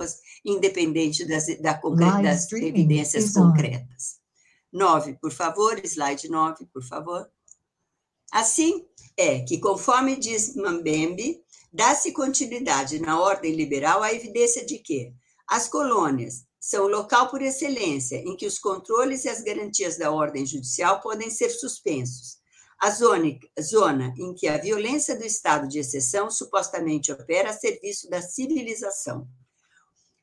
novas, independente das, da concre... das evidências concretas. Nove, por favor, slide nove, por favor. Assim é que, conforme diz Mambembe, dá-se continuidade na ordem liberal à evidência de que as colônias são o local por excelência em que os controles e as garantias da ordem judicial podem ser suspensos. A zona, zona em que a violência do estado de exceção supostamente opera a serviço da civilização.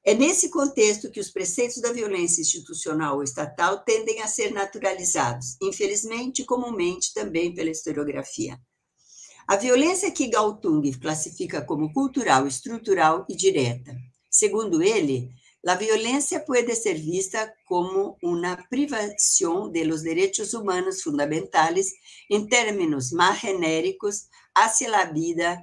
É nesse contexto que os preceitos da violência institucional ou estatal tendem a ser naturalizados, infelizmente, comumente também pela historiografia. A violência que Galtung classifica como cultural, estrutural e direta. Segundo ele, a violência pode ser vista como uma privação de los humanos fundamentais em termos mais genéricos hacia la vida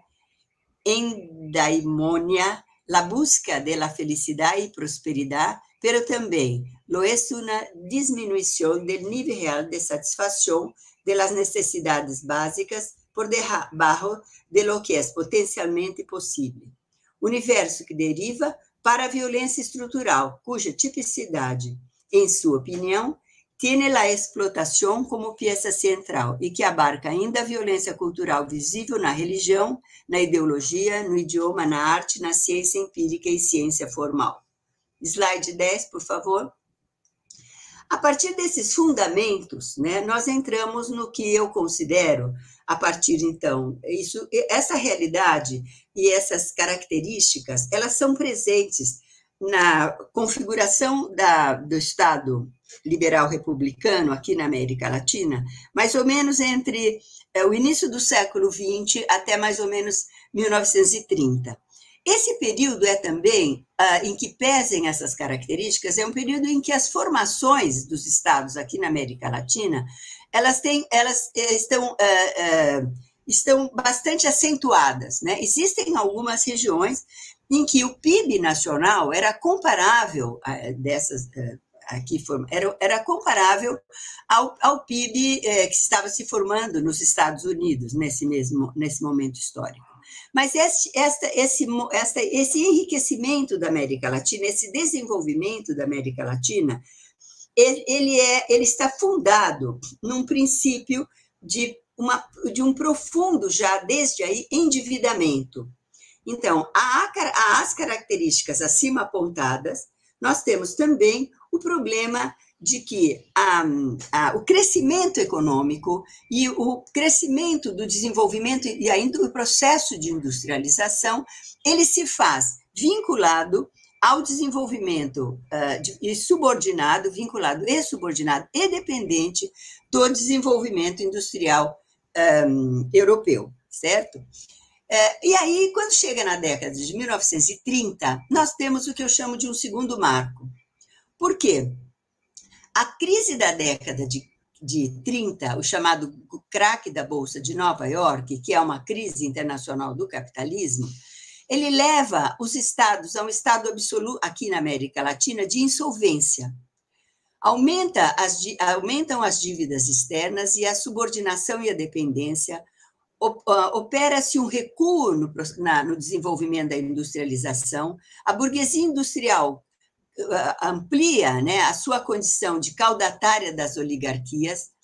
la busca de la felicidad y prosperidad, pero también lo es una disminución del nivel real de satisfacción de las necesidades básicas por debajo de lo que es potencialmente posible. Universo que deriva para a violência estrutural, cuja tipicidade, em sua opinião, tiene la explotação como peça central e que abarca ainda a violência cultural visível na religião, na ideologia, no idioma, na arte, na ciência empírica e ciência formal. Slide 10, por favor. A partir desses fundamentos, né, nós entramos no que eu considero, a partir então, isso, essa realidade e essas características, elas são presentes na configuração da, do Estado liberal republicano aqui na América Latina, mais ou menos entre é, o início do século XX até mais ou menos 1930. Esse período é também, uh, em que pesem essas características, é um período em que as formações dos estados aqui na América Latina, elas, têm, elas eh, estão, uh, uh, estão bastante acentuadas. Né? Existem algumas regiões em que o PIB nacional era comparável dessas aqui era, era comparável ao, ao PIB é, que estava se formando nos Estados Unidos nesse mesmo nesse momento histórico. Mas esse, esta, esse, esta, esse enriquecimento da América Latina, esse desenvolvimento da América Latina, ele, ele, é, ele está fundado num princípio de, uma, de um profundo, já desde aí, endividamento. Então, as características acima apontadas, nós temos também o problema de que a, a, o crescimento econômico e o crescimento do desenvolvimento e ainda o processo de industrialização, ele se faz vinculado ao desenvolvimento uh, de, e subordinado, vinculado e subordinado e dependente do desenvolvimento industrial um, europeu, certo? É, e aí, quando chega na década de 1930, nós temos o que eu chamo de um segundo marco. Por quê? A crise da década de, de 30, o chamado crack da Bolsa de Nova York, que é uma crise internacional do capitalismo, ele leva os estados a um estado absoluto, aqui na América Latina, de insolvência. Aumenta as, aumentam as dívidas externas e a subordinação e a dependência. Opera-se um recuo no, na, no desenvolvimento da industrialização. A burguesia industrial amplia né, a sua condição de caudatária das oligarquias,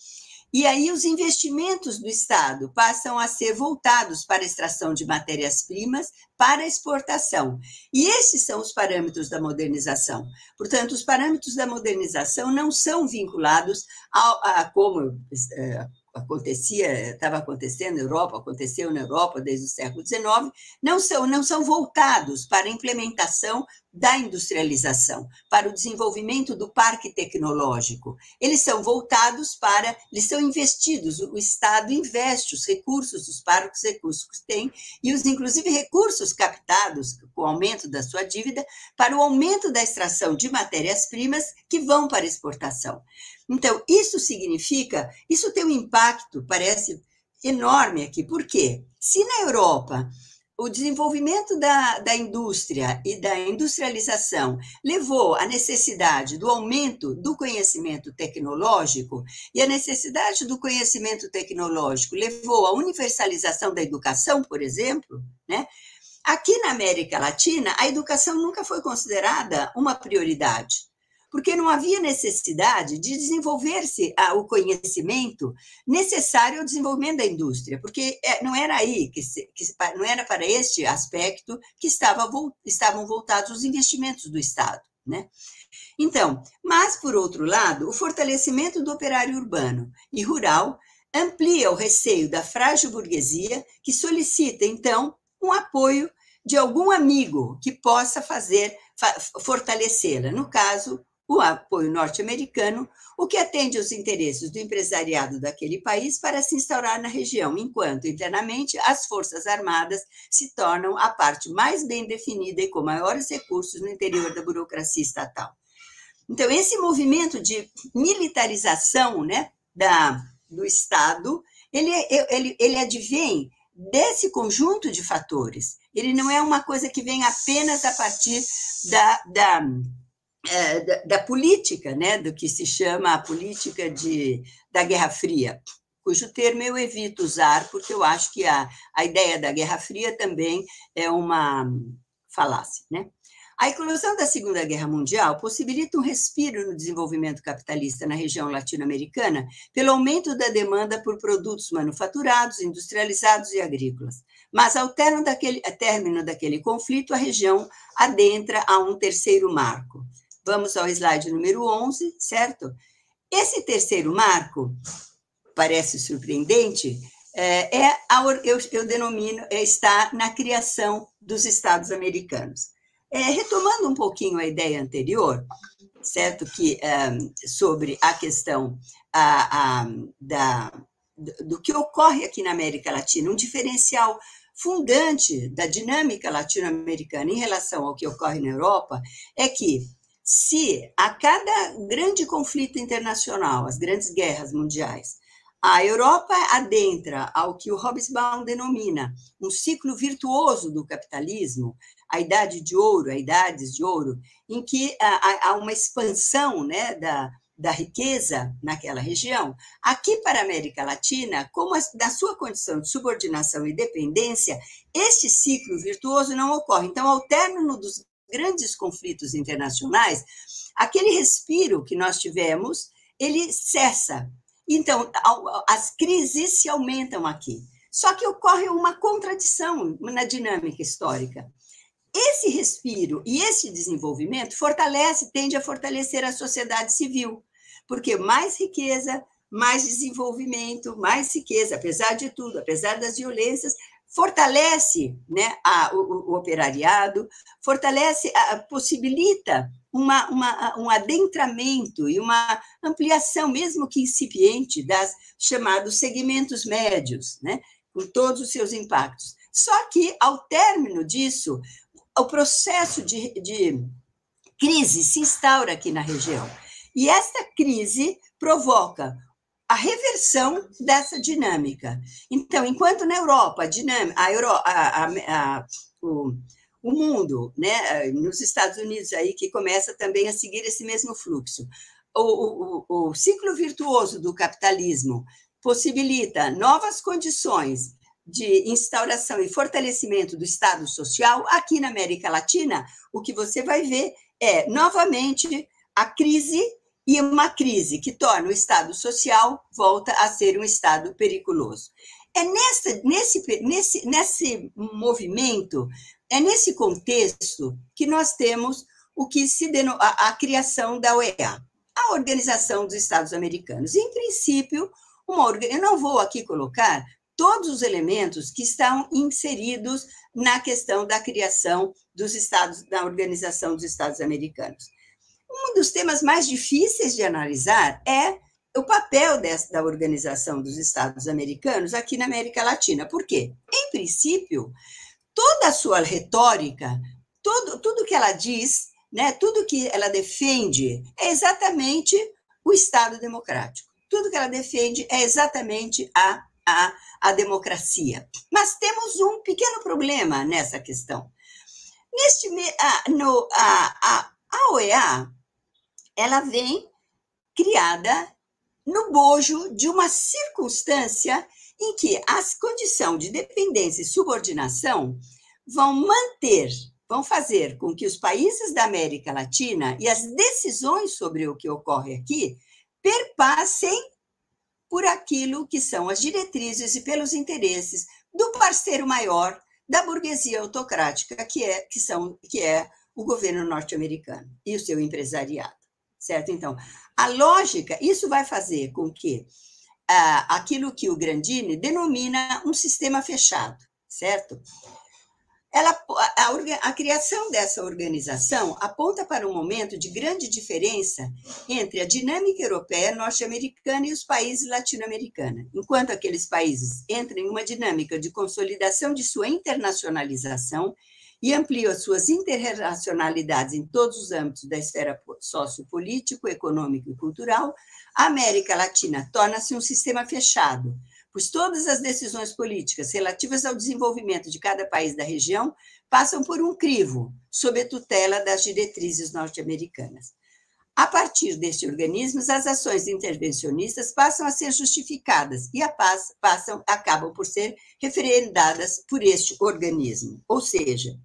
e aí os investimentos do Estado passam a ser voltados para a extração de matérias-primas para exportação. E esses são os parâmetros da modernização. Portanto, os parâmetros da modernização não são vinculados a, a como é, acontecia, estava acontecendo na Europa, aconteceu na Europa desde o século XIX, não são, não são voltados para a implementação da industrialização, para o desenvolvimento do parque tecnológico. Eles são voltados para, eles são investidos, o Estado investe os recursos, os parques recursos que tem, e os, inclusive, recursos captados com o aumento da sua dívida, para o aumento da extração de matérias-primas que vão para exportação. Então, isso significa, isso tem um impacto, parece enorme aqui. Por quê? Se na Europa o desenvolvimento da, da indústria e da industrialização levou à necessidade do aumento do conhecimento tecnológico, e a necessidade do conhecimento tecnológico levou à universalização da educação, por exemplo, né? aqui na América Latina, a educação nunca foi considerada uma prioridade porque não havia necessidade de desenvolver-se o conhecimento necessário ao desenvolvimento da indústria, porque é, não era aí que, se, que não era para este aspecto que estava, estavam voltados os investimentos do Estado, né? Então, mas por outro lado, o fortalecimento do operário urbano e rural amplia o receio da frágil burguesia que solicita então um apoio de algum amigo que possa fazer fortalecê-la. No caso, o apoio norte-americano, o que atende aos interesses do empresariado daquele país para se instaurar na região, enquanto internamente as Forças Armadas se tornam a parte mais bem definida e com maiores recursos no interior da burocracia estatal. Então, esse movimento de militarização né, da, do Estado, ele, ele, ele advém desse conjunto de fatores. Ele não é uma coisa que vem apenas a partir da, da é, da, da, política, né, do que se chama a política de, da Guerra Fria, cujo termo eu evito usar, porque eu acho que a, a ideia da Guerra Fria também é uma falácia. Né? A eclosão da Segunda Guerra Mundial possibilita um respiro no desenvolvimento capitalista na região latino-americana pelo aumento da demanda por produtos manufaturados, industrializados e agrícolas. Mas, ao término daquele, término daquele conflito, a região adentra a um terceiro marco, Vamos ao slide número 11, certo? Esse terceiro marco, parece surpreendente, é, é a, eu, eu denomino, é, está na criação dos Estados americanos. É, retomando um pouquinho a ideia anterior, certo, que é, sobre a questão a, a, da, do que ocorre aqui na América Latina, um diferencial fundante da dinâmica latino-americana em relação ao que ocorre na Europa é que se a cada grande conflito internacional, as grandes guerras mundiais, a Europa adentra ao que o Hobsbawm denomina um ciclo virtuoso do capitalismo, a idade de ouro, a idades de ouro, em que há uma expansão né, da, da riqueza naquela região. Aqui para a América Latina, como da sua condição de subordinação e dependência, este ciclo virtuoso não ocorre. Então, ao término dos grandes conflitos internacionais, aquele respiro que nós tivemos, ele cessa. Então, as crises se aumentam aqui. Só que ocorre uma contradição na dinâmica histórica. Esse respiro e esse desenvolvimento fortalece, tende a fortalecer a sociedade civil, porque mais riqueza, mais desenvolvimento, mais riqueza, apesar de tudo, apesar das violências, fortalece né, a, o, o, operariado, fortalece, a, possibilita uma, uma, um adentramento e uma ampliação, mesmo que incipiente, das chamados segmentos médios, né, com todos os seus impactos. Só que, ao término disso, o processo de, de crise se instaura aqui na região. E esta crise provoca a reversão dessa dinâmica. Então, enquanto na Europa, a dinâmica, a Euro, a, a, o, o mundo, né, nos Estados Unidos aí que começa também a seguir esse mesmo fluxo, o, o, o ciclo virtuoso do capitalismo possibilita novas condições de instauração e fortalecimento do Estado social, aqui na América Latina, o que você vai ver é, novamente, a crise e uma crise que torna o Estado social volta a ser um Estado periculoso. É nesse, nesse, nesse, nesse movimento, é nesse contexto que nós temos o que se denom a, a criação da OEA, a Organização dos Estados Americanos. Em princípio, uma, eu não vou aqui colocar todos os elementos que estão inseridos na questão da criação dos Estados, da Organização dos Estados Americanos. Um dos temas mais difíceis de analisar é o papel dessa, da Organização dos Estados Americanos aqui na América Latina. Por quê? Em princípio, toda a sua retórica, todo, tudo que ela diz, né, tudo que ela defende é exatamente o Estado democrático. Tudo que ela defende é exatamente a, a, a democracia. Mas temos um pequeno problema nessa questão. Neste, a, no, a, a, a OEA ela vem criada no bojo de uma circunstância em que a condição de dependência e subordinação vão manter, vão fazer com que os países da América Latina e as decisões sobre o que ocorre aqui perpassem por aquilo que são as diretrizes e pelos interesses do parceiro maior da burguesia autocrática, que é, que são, que é o governo norte-americano e o seu empresariado, certo? Então, a lógica, isso vai fazer com que ah, aquilo que o Grandini denomina um sistema fechado, certo? Ela, a, a, a, criação dessa organização aponta para um momento de grande diferença entre a dinâmica europeia, norte-americana e os países latino-americanos. Enquanto aqueles países entram em uma dinâmica de consolidação de sua internacionalização e ampliam suas interrelacionalidades em todos os âmbitos da esfera sociopolítico, econômico e cultural, a América Latina torna-se um sistema fechado, pois todas as decisões políticas relativas ao desenvolvimento de cada país da região passam por um crivo, sob a tutela das diretrizes norte-americanas. A partir destes organismos, as ações intervencionistas passam a ser justificadas e a paz, passam, acabam por ser referendadas por este organismo. Ou seja,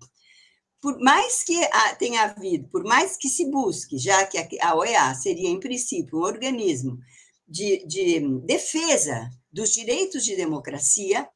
por mais que tenha havido, por mais que se busque, já que a OEA seria, em princípio, um organismo de, de defesa dos direitos de democracia,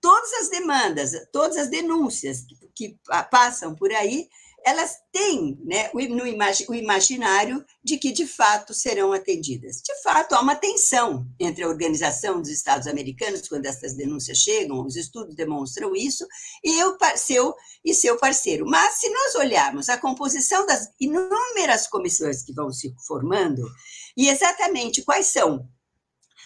todas as demandas, todas as denúncias que, que passam por aí, elas têm né, o imaginário de que, de fato, serão atendidas. De fato, há uma tensão entre a Organização dos Estados Americanos, quando essas denúncias chegam, os estudos demonstram isso, e, o seu, e seu parceiro. Mas, se nós olharmos a composição das inúmeras comissões que vão se formando, e exatamente quais são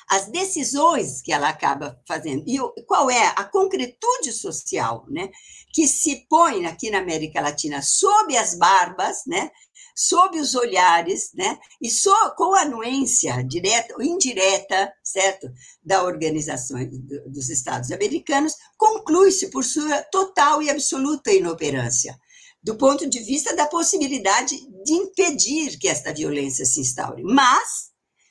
as decisões que ela acaba fazendo e qual é a concretude social, né, que se põe aqui na América Latina sob as barbas, né, sob os olhares, né, e só com a anuência direta ou indireta, certo, da organização dos Estados Americanos, conclui-se por sua total e absoluta inoperância do ponto de vista da possibilidade de impedir que esta violência se instaure. Mas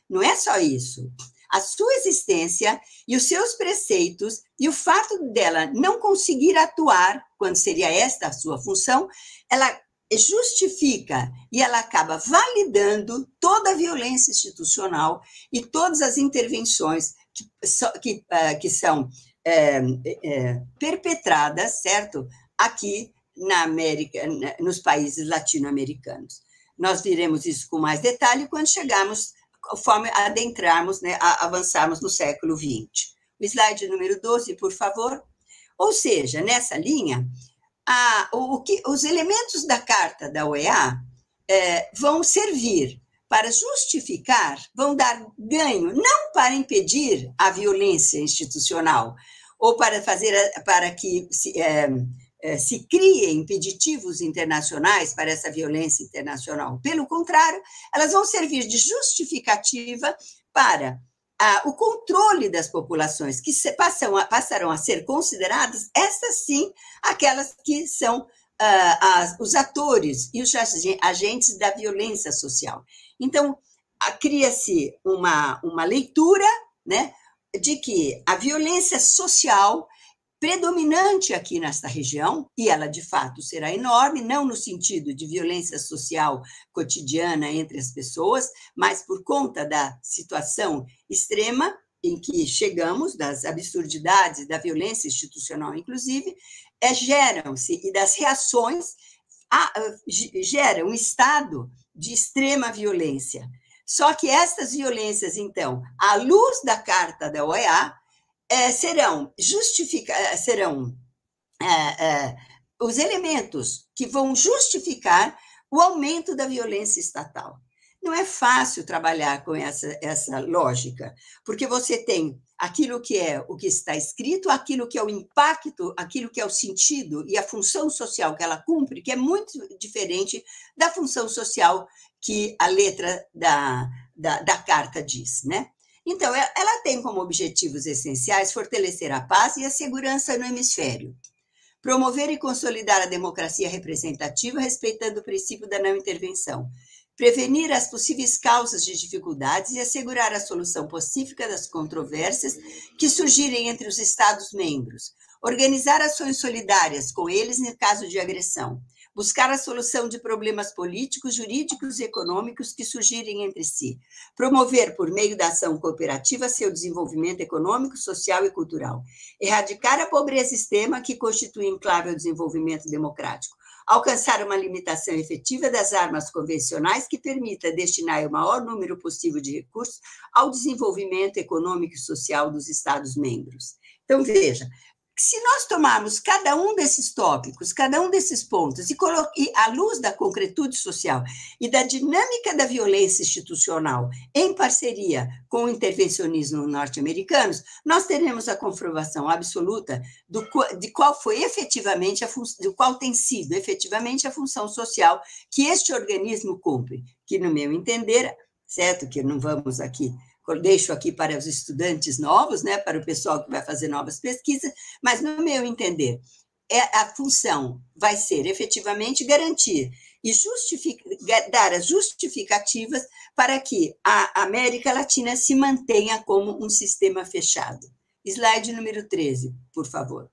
não é só isso a sua existência e os seus preceitos e o fato dela não conseguir atuar, quando seria esta a sua função, ela justifica e ela acaba validando toda a violência institucional e todas as intervenções que, que, uh, que são é, é, perpetradas, certo, aqui na América, nos países latino-americanos. Nós viremos isso com mais detalhe quando chegarmos conforme adentrarmos, né, avançarmos no século XX. O slide número 12, por favor. Ou seja, nessa linha, a, o, que, os elementos da Carta da OEA é, vão servir para justificar, vão dar ganho, não para impedir a violência institucional, ou para fazer para que se, é, se criem impeditivos internacionais para essa violência internacional. Pelo contrário, elas vão servir de justificativa para o controle das populações, que passam a, passarão a ser consideradas, estas sim, aquelas que são ah, as, os atores e os agentes da violência social. Então, cria-se uma, uma leitura né, de que a violência social predominante aqui nesta região, e ela de fato será enorme, não no sentido de violência social cotidiana entre as pessoas, mas por conta da situação extrema em que chegamos, das absurdidades da violência institucional, inclusive, é, geram-se e das reações a, gera um estado de extrema violência. Só que estas violências, então, à luz da Carta da OEA, é, serão justifica, é, serão é, é, os elementos que vão justificar o aumento da violência estatal. Não é fácil trabalhar com essa, essa lógica, porque você tem aquilo que é o que está escrito, aquilo que é o impacto, aquilo que é o sentido e a função social que ela cumpre, que é muito diferente da função social que a letra da, da, da carta diz, né? Então, é, ela tem como objetivos essenciais fortalecer a paz e a segurança no hemisfério, promover e consolidar a democracia representativa, respeitando o princípio da não intervenção, prevenir as possíveis causas de dificuldades e assegurar a solução pacífica das controvérsias que surgirem entre os Estados-membros, organizar ações solidárias com eles no caso de agressão, buscar a solução de problemas políticos, jurídicos e econômicos que surgirem entre si, promover, por meio da ação cooperativa, seu desenvolvimento econômico, social e cultural, erradicar a pobreza extrema que constitui enclave ao desenvolvimento democrático, alcançar uma limitação efetiva das armas convencionais que permita destinar o maior número possível de recursos ao desenvolvimento econômico e social dos Estados-membros. Então, veja, se nós tomarmos cada um desses tópicos, cada um desses pontos, e, e à luz da concretude social e da dinâmica da violência institucional, em parceria com o intervencionismo norte-americano, nós teremos a comprovação absoluta do, de qual foi efetivamente a do qual tem sido efetivamente a função social que este organismo cumpre, que, no meu entender, certo, que não vamos aqui deixo aqui para os estudantes novos, né, para o pessoal que vai fazer novas pesquisas, mas no meu entender, é a função vai ser efetivamente garantir e dar as justificativas para que a América Latina se mantenha como um sistema fechado. Slide número 13, por favor.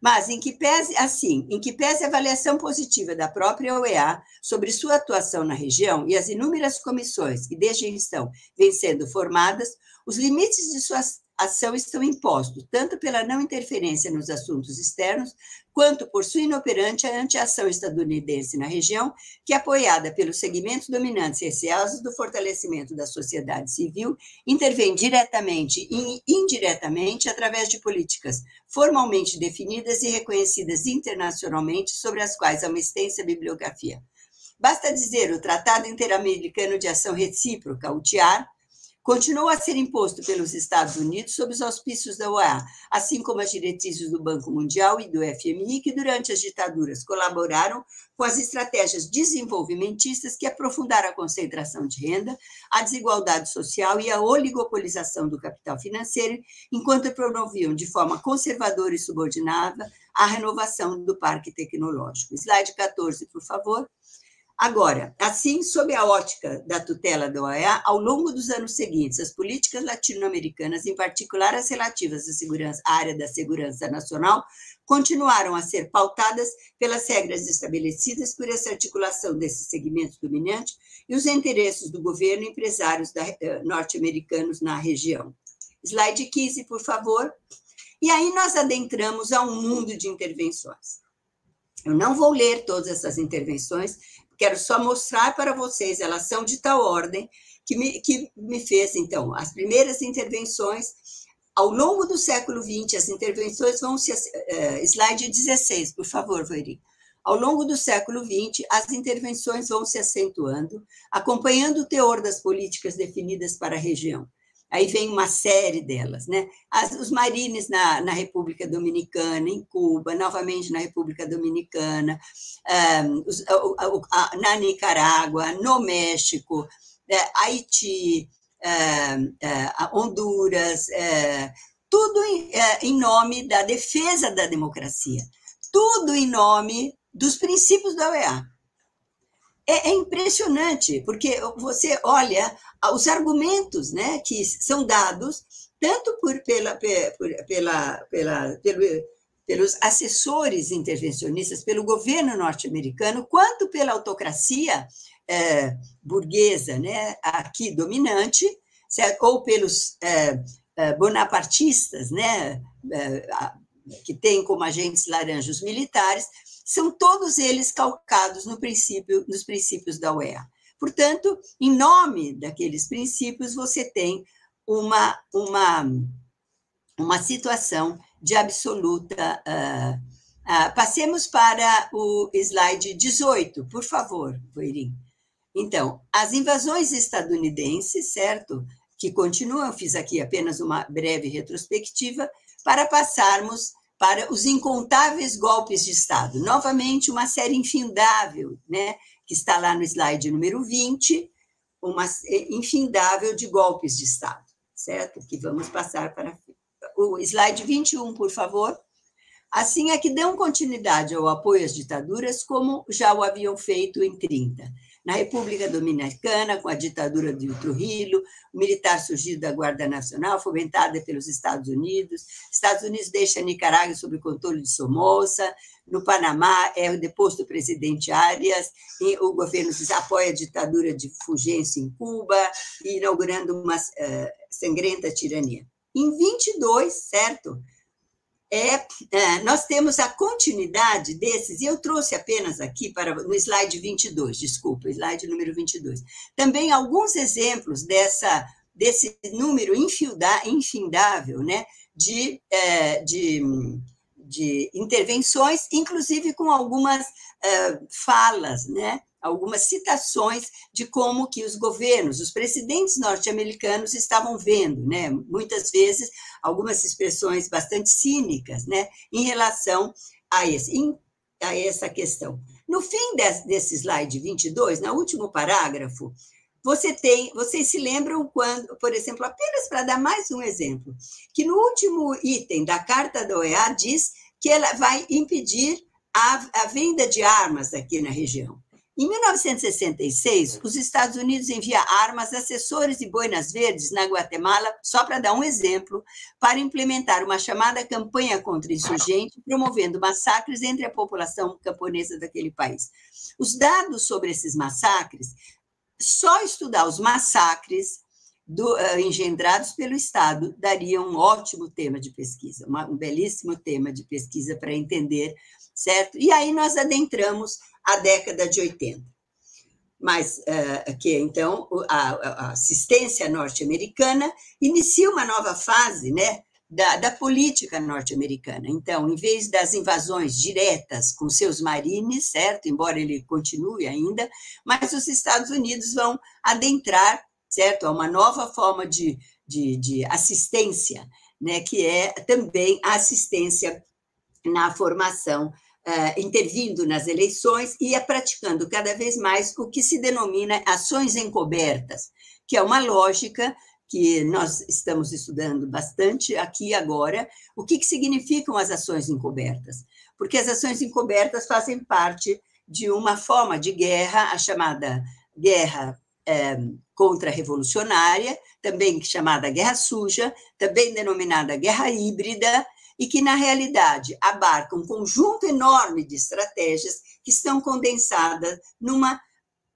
Mas, em que pese, assim, em que pese a avaliação positiva da própria OEA sobre sua atuação na região e as inúmeras comissões que desde então vêm sendo formadas, os limites de sua ação estão impostos, tanto pela não interferência nos assuntos externos, quanto por sua inoperante anti-ação estadunidense na região, que, apoiada pelos segmentos dominantes e receosos do fortalecimento da sociedade civil, intervém diretamente e indiretamente através de políticas formalmente definidas e reconhecidas internacionalmente, sobre as quais há uma extensa bibliografia. Basta dizer o Tratado Interamericano de Ação Recíproca, o TIAR, continuou a ser imposto pelos Estados Unidos sob os auspícios da OEA, assim como as diretrizes do Banco Mundial e do FMI, que durante as ditaduras colaboraram com as estratégias desenvolvimentistas que aprofundaram a concentração de renda, a desigualdade social e a oligopolização do capital financeiro, enquanto promoviam de forma conservadora e subordinada a renovação do parque tecnológico. Slide 14, por favor. Agora, assim, sob a ótica da tutela da OEA, ao longo dos anos seguintes, as políticas latino-americanas, em particular as relativas à, à área da segurança nacional, continuaram a ser pautadas pelas regras estabelecidas por essa articulação desses segmentos dominantes e os interesses do governo e empresários eh, norte-americanos na região. Slide 15, por favor. E aí nós adentramos a um mundo de intervenções. Eu não vou ler todas essas intervenções, Quero só mostrar para vocês, elas são de tal ordem que me, que me fez, então, as primeiras intervenções. Ao longo do século XX, as intervenções vão se. Uh, slide 16, por favor, Vairi. Ao longo do século XX, as intervenções vão se acentuando, acompanhando o teor das políticas definidas para a região. Aí vem uma série delas, né? As, os marines na, na República Dominicana, em Cuba, novamente na República Dominicana, um, os, a, a, na Nicarágua, no México, é, Haiti, é, é, Honduras, tudo em, é, em nome da defesa da democracia, tudo em nome dos princípios da OEA. É, é, impressionante, porque você olha os argumentos né, que são dados tanto por, pela, por, pela, pela, pelo, pelos assessores intervencionistas, pelo governo norte-americano, quanto pela autocracia é, burguesa né, aqui dominante, certo? ou pelos é, é, bonapartistas, né, é, que têm como agentes laranjos militares, são todos eles calcados no princípio, nos princípios da OEA. Portanto, em nome daqueles princípios, você tem uma, uma, uma situação de absoluta. Uh, uh, passemos para o slide 18, por favor, Boirim. Então, as invasões estadunidenses, certo? Que continuam, fiz aqui apenas uma breve retrospectiva, para passarmos para os incontáveis golpes de Estado. Novamente, uma série infindável, né, que está lá no slide número 20, uma infindável de golpes de Estado, certo? Que vamos passar para o slide 21, por favor. Assim é que dão continuidade ao apoio às ditaduras, como já o haviam feito em 30. Na República Dominicana, com a ditadura de Trujillo, o militar surgido da Guarda Nacional, fomentada pelos Estados Unidos. Estados Unidos deixa Nicarágua sob controle de Somoza. No Panamá, é o deposto do presidente Arias. E o governo apoia a ditadura de Fulgêncio em Cuba, inaugurando uma uh, sangrenta tirania. Em 22, certo? É, é, nós temos a continuidade desses, e eu trouxe apenas aqui para no slide 22, desculpa, slide número 22, também alguns exemplos dessa, desse número infindável né, de, é, de, de intervenções, inclusive com algumas é, falas, né, algumas citações de como que os governos, os presidentes norte-americanos estavam vendo, né, muitas vezes algumas expressões bastante cínicas, né, em relação a esse a essa questão. No fim desse, desse slide 22, no último parágrafo, você tem, vocês se lembram quando, por exemplo, apenas para dar mais um exemplo, que no último item da carta da OEA diz que ela vai impedir a, a venda de armas aqui na região. Em 1966, os Estados Unidos envia armas, assessores e boinas verdes na Guatemala, só para dar um exemplo, para implementar uma chamada campanha contra insurgente, promovendo massacres entre a população camponesa daquele país. Os dados sobre esses massacres, só estudar os massacres do, uh, engendrados pelo Estado daria um ótimo tema de pesquisa, uma, um belíssimo tema de pesquisa para entender, certo? E aí nós adentramos a década de 80. Mas uh, que então a, a assistência norte-americana inicia uma nova fase, né, da, da, política norte-americana. Então, em vez das invasões diretas com seus marines, certo? Embora ele continue ainda, mas os Estados Unidos vão adentrar, certo? A uma nova forma de, de, de assistência, né? Que é também a assistência na formação uh, intervindo nas eleições e é praticando cada vez mais o que se denomina ações encobertas, que é uma lógica que nós estamos estudando bastante aqui agora, o que, que significam as ações encobertas. Porque as ações encobertas fazem parte de uma forma de guerra, a chamada guerra é, contra-revolucionária, também chamada guerra suja, também denominada guerra híbrida, e que, na realidade, abarca um conjunto enorme de estratégias que estão condensadas numa,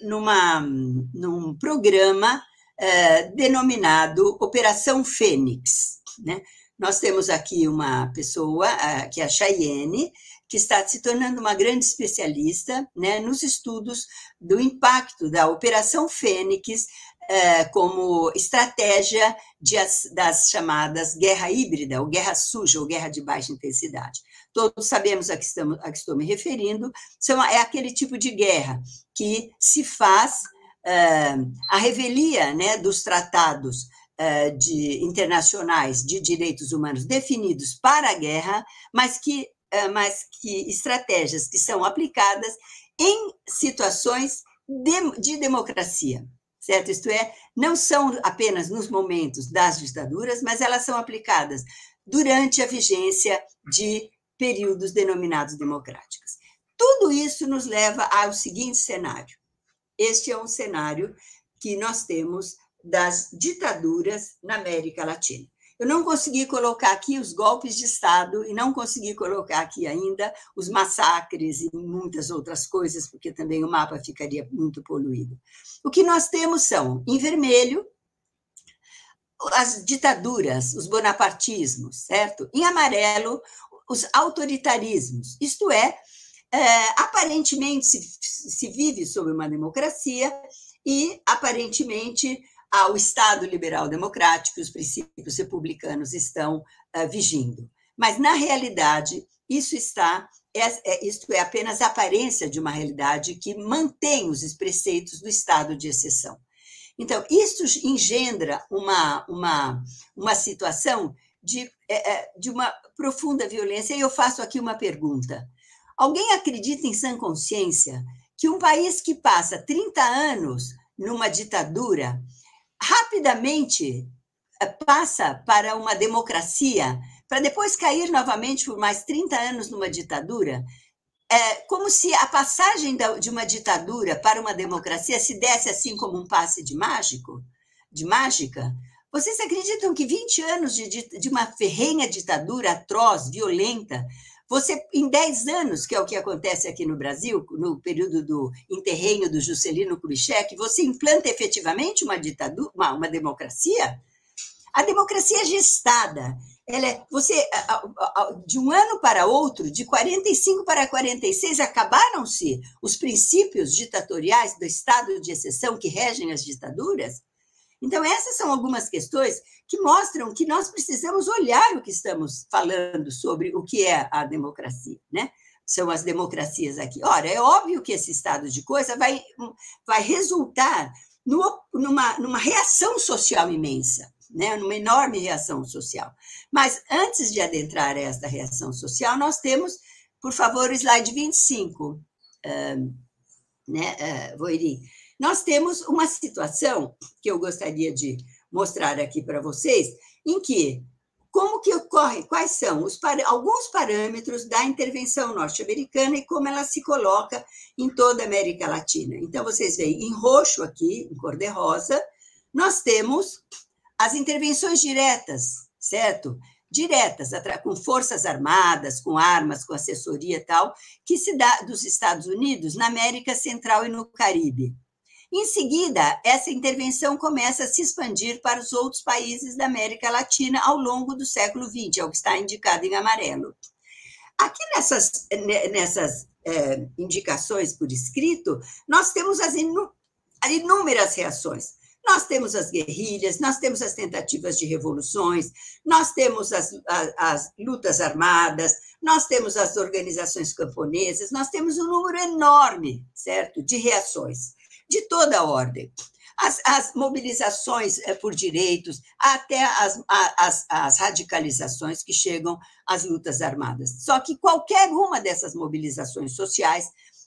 numa, num programa uh, denominado Operação Fênix. Né? Nós temos aqui uma pessoa, que é a Cheyenne, que está se tornando uma grande especialista né, nos estudos do impacto da Operação Fênix é, como estratégia de, das chamadas guerra híbrida, ou guerra suja, ou guerra de baixa intensidade. Todos sabemos a que, estamos, a que estou me referindo, são, é aquele tipo de guerra que se faz é, a revelia né, dos tratados é, de, internacionais de direitos humanos definidos para a guerra, mas que, mas que estratégias que são aplicadas em situações de, de democracia certo? Isto é, não são apenas nos momentos das ditaduras, mas elas são aplicadas durante a vigência de períodos denominados democráticos. Tudo isso nos leva ao seguinte cenário. Este é um cenário que nós temos das ditaduras na América Latina. Eu não consegui colocar aqui os golpes de Estado e não consegui colocar aqui ainda os massacres e muitas outras coisas, porque também o mapa ficaria muito poluído. O que nós temos são, em vermelho, as ditaduras, os bonapartismos, certo? Em amarelo, os autoritarismos, isto é, é aparentemente se, se vive sob uma democracia e aparentemente ao Estado liberal democrático, os princípios republicanos estão uh, vigindo. Mas, na realidade, isso está, é, é, isto é apenas a aparência de uma realidade que mantém os preceitos do estado de exceção. Então, isso engendra uma, uma, uma situação de, é, é, de uma profunda violência. E eu faço aqui uma pergunta: alguém acredita em sã consciência que um país que passa 30 anos numa ditadura rapidamente eh, passa para uma democracia, para depois cair novamente por mais 30 anos numa ditadura, é como se a passagem de uma ditadura para uma democracia se desse assim como um passe de mágico, de mágica. Vocês acreditam que 20 anos de, de uma ferrenha ditadura atroz, violenta, você, em 10 anos, que é o que acontece aqui no Brasil, no período do interreino do Juscelino Kubitschek, você implanta efetivamente uma ditadura, uma, uma democracia? A democracia é gestada. Ela é, você, de um ano para outro, de 45 para 46, acabaram-se os princípios ditatoriais do estado de exceção que regem as ditaduras? Então, essas são algumas questões que mostram que nós precisamos olhar o que estamos falando sobre o que é a democracia, né? São as democracias aqui. Ora, é óbvio que esse estado de coisa vai, vai resultar no, numa, numa reação social imensa né, numa enorme reação social. Mas antes de adentrar esta reação social, nós temos, por favor, o slide 25, uh, né, uh, Voiri. Nós temos uma situação que eu gostaria de mostrar aqui para vocês, em que como que ocorre, quais são os alguns parâmetros da intervenção norte-americana e como ela se coloca em toda a América Latina. Então, vocês veem em roxo aqui, em cor de rosa, nós temos as intervenções diretas, certo? Diretas, com forças armadas, com armas, com assessoria e tal, que se dá dos Estados Unidos na América Central e no Caribe. Em seguida, essa intervenção começa a se expandir para os outros países da América Latina ao longo do século XX, é o que está indicado em amarelo. Aqui nessas, nessas é, indicações por escrito, nós temos as inúmeras reações. Nós temos as guerrilhas, nós temos as tentativas de revoluções, nós temos as, as, as lutas armadas, nós temos as organizações camponesas, nós temos um número enorme, certo, de reações, de toda ordem. As, as, mobilizações eh, por direitos, até as, as, as, radicalizações que chegam às lutas armadas. Só que qualquer uma dessas mobilizações sociais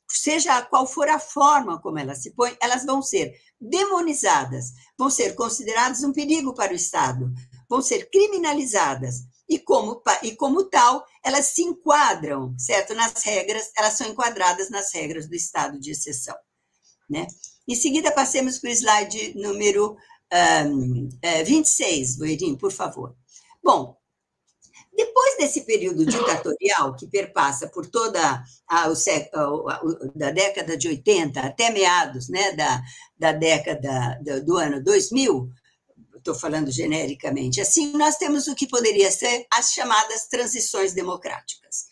seja qual for a forma como elas se põem, elas vão ser demonizadas, vão ser consideradas um perigo para o Estado, vão ser criminalizadas. E como, e como tal, elas se enquadram, certo? Nas regras, elas são enquadradas nas regras do estado de exceção. Né? Em seguida, passemos para o slide número um, é, 26, Boerim, por favor. Bom, depois desse período ditatorial que perpassa por toda a, o, a, da década de 80 até meados né, da, da década do, do ano 2000, estou falando genericamente assim, nós temos o que poderia ser as chamadas transições democráticas.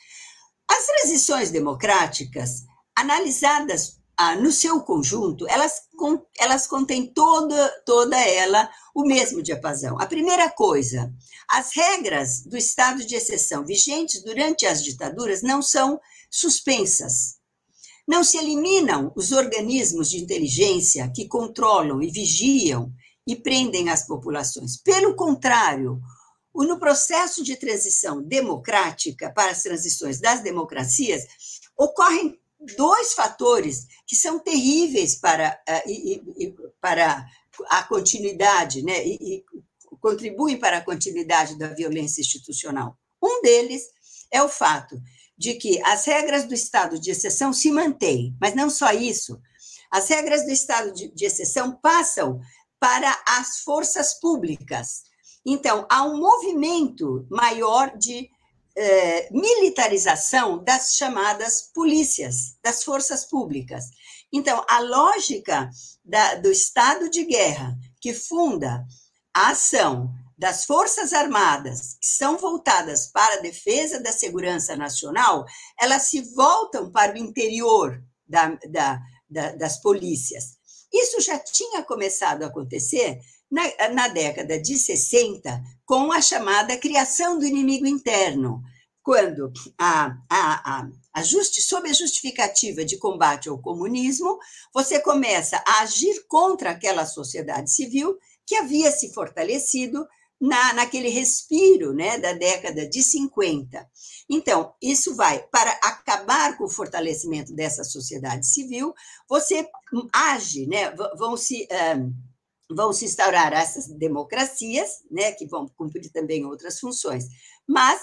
As transições democráticas, analisadas ah, no seu conjunto, elas, elas contêm toda, toda ela o mesmo diapasão. A primeira coisa, as regras do estado de exceção vigentes durante as ditaduras não são suspensas. Não se eliminam os organismos de inteligência que controlam e vigiam e prendem as populações. Pelo contrário, no processo de transição democrática para as transições das democracias, ocorrem dois fatores que são terríveis para, uh, para a continuidade, né? E, e contribuem para a continuidade da violência institucional. Um deles é o fato de que as regras do estado de exceção se mantêm, mas não só isso. As regras do estado de, de exceção passam para as forças públicas. Então, há um movimento maior de é, militarização das chamadas polícias, das forças públicas. Então, a lógica da, do estado de guerra, que funda a ação das Forças Armadas, que são voltadas para a defesa da segurança nacional, elas se voltam para o interior da, da, da, das polícias. Isso já tinha começado a acontecer na, na década de 60, com a chamada criação do inimigo interno, quando a, a, a, justi, sob a justificativa de combate ao comunismo, você começa a agir contra aquela sociedade civil que havia se fortalecido na, naquele respiro né, da década de 50. Então, isso vai para acabar com o fortalecimento dessa sociedade civil, você age, né, vão se. Um, vão se instaurar essas democracias, né, que vão cumprir também outras funções, mas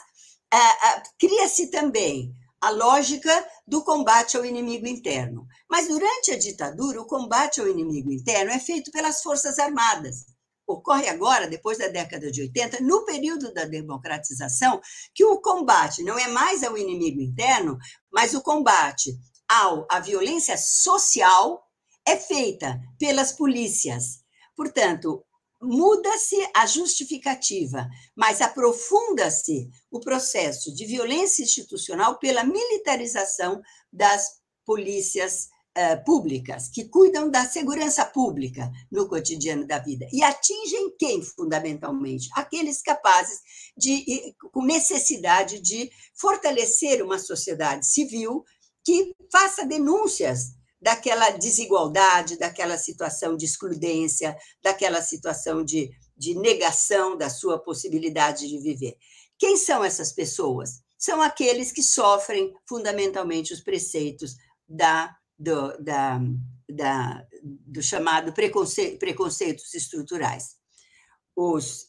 ah, ah, cria-se também a lógica do combate ao inimigo interno. Mas durante a ditadura, o combate ao inimigo interno é feito pelas Forças Armadas. Ocorre agora, depois da década de 80, no período da democratização, que o combate não é mais ao inimigo interno, mas o combate ao, à violência social é feita pelas polícias. Portanto, muda-se a justificativa, mas aprofunda-se o processo de violência institucional pela militarização das polícias uh, públicas, que cuidam da segurança pública no cotidiano da vida. E atingem quem, fundamentalmente? Aqueles capazes de, com necessidade de fortalecer uma sociedade civil que faça denúncias daquela desigualdade, daquela situação de excludência, daquela situação de, de negação da sua possibilidade de viver. Quem são essas pessoas? São aqueles que sofrem fundamentalmente os preceitos da, do, da, da, do chamado preconce, preconceitos estruturais. Os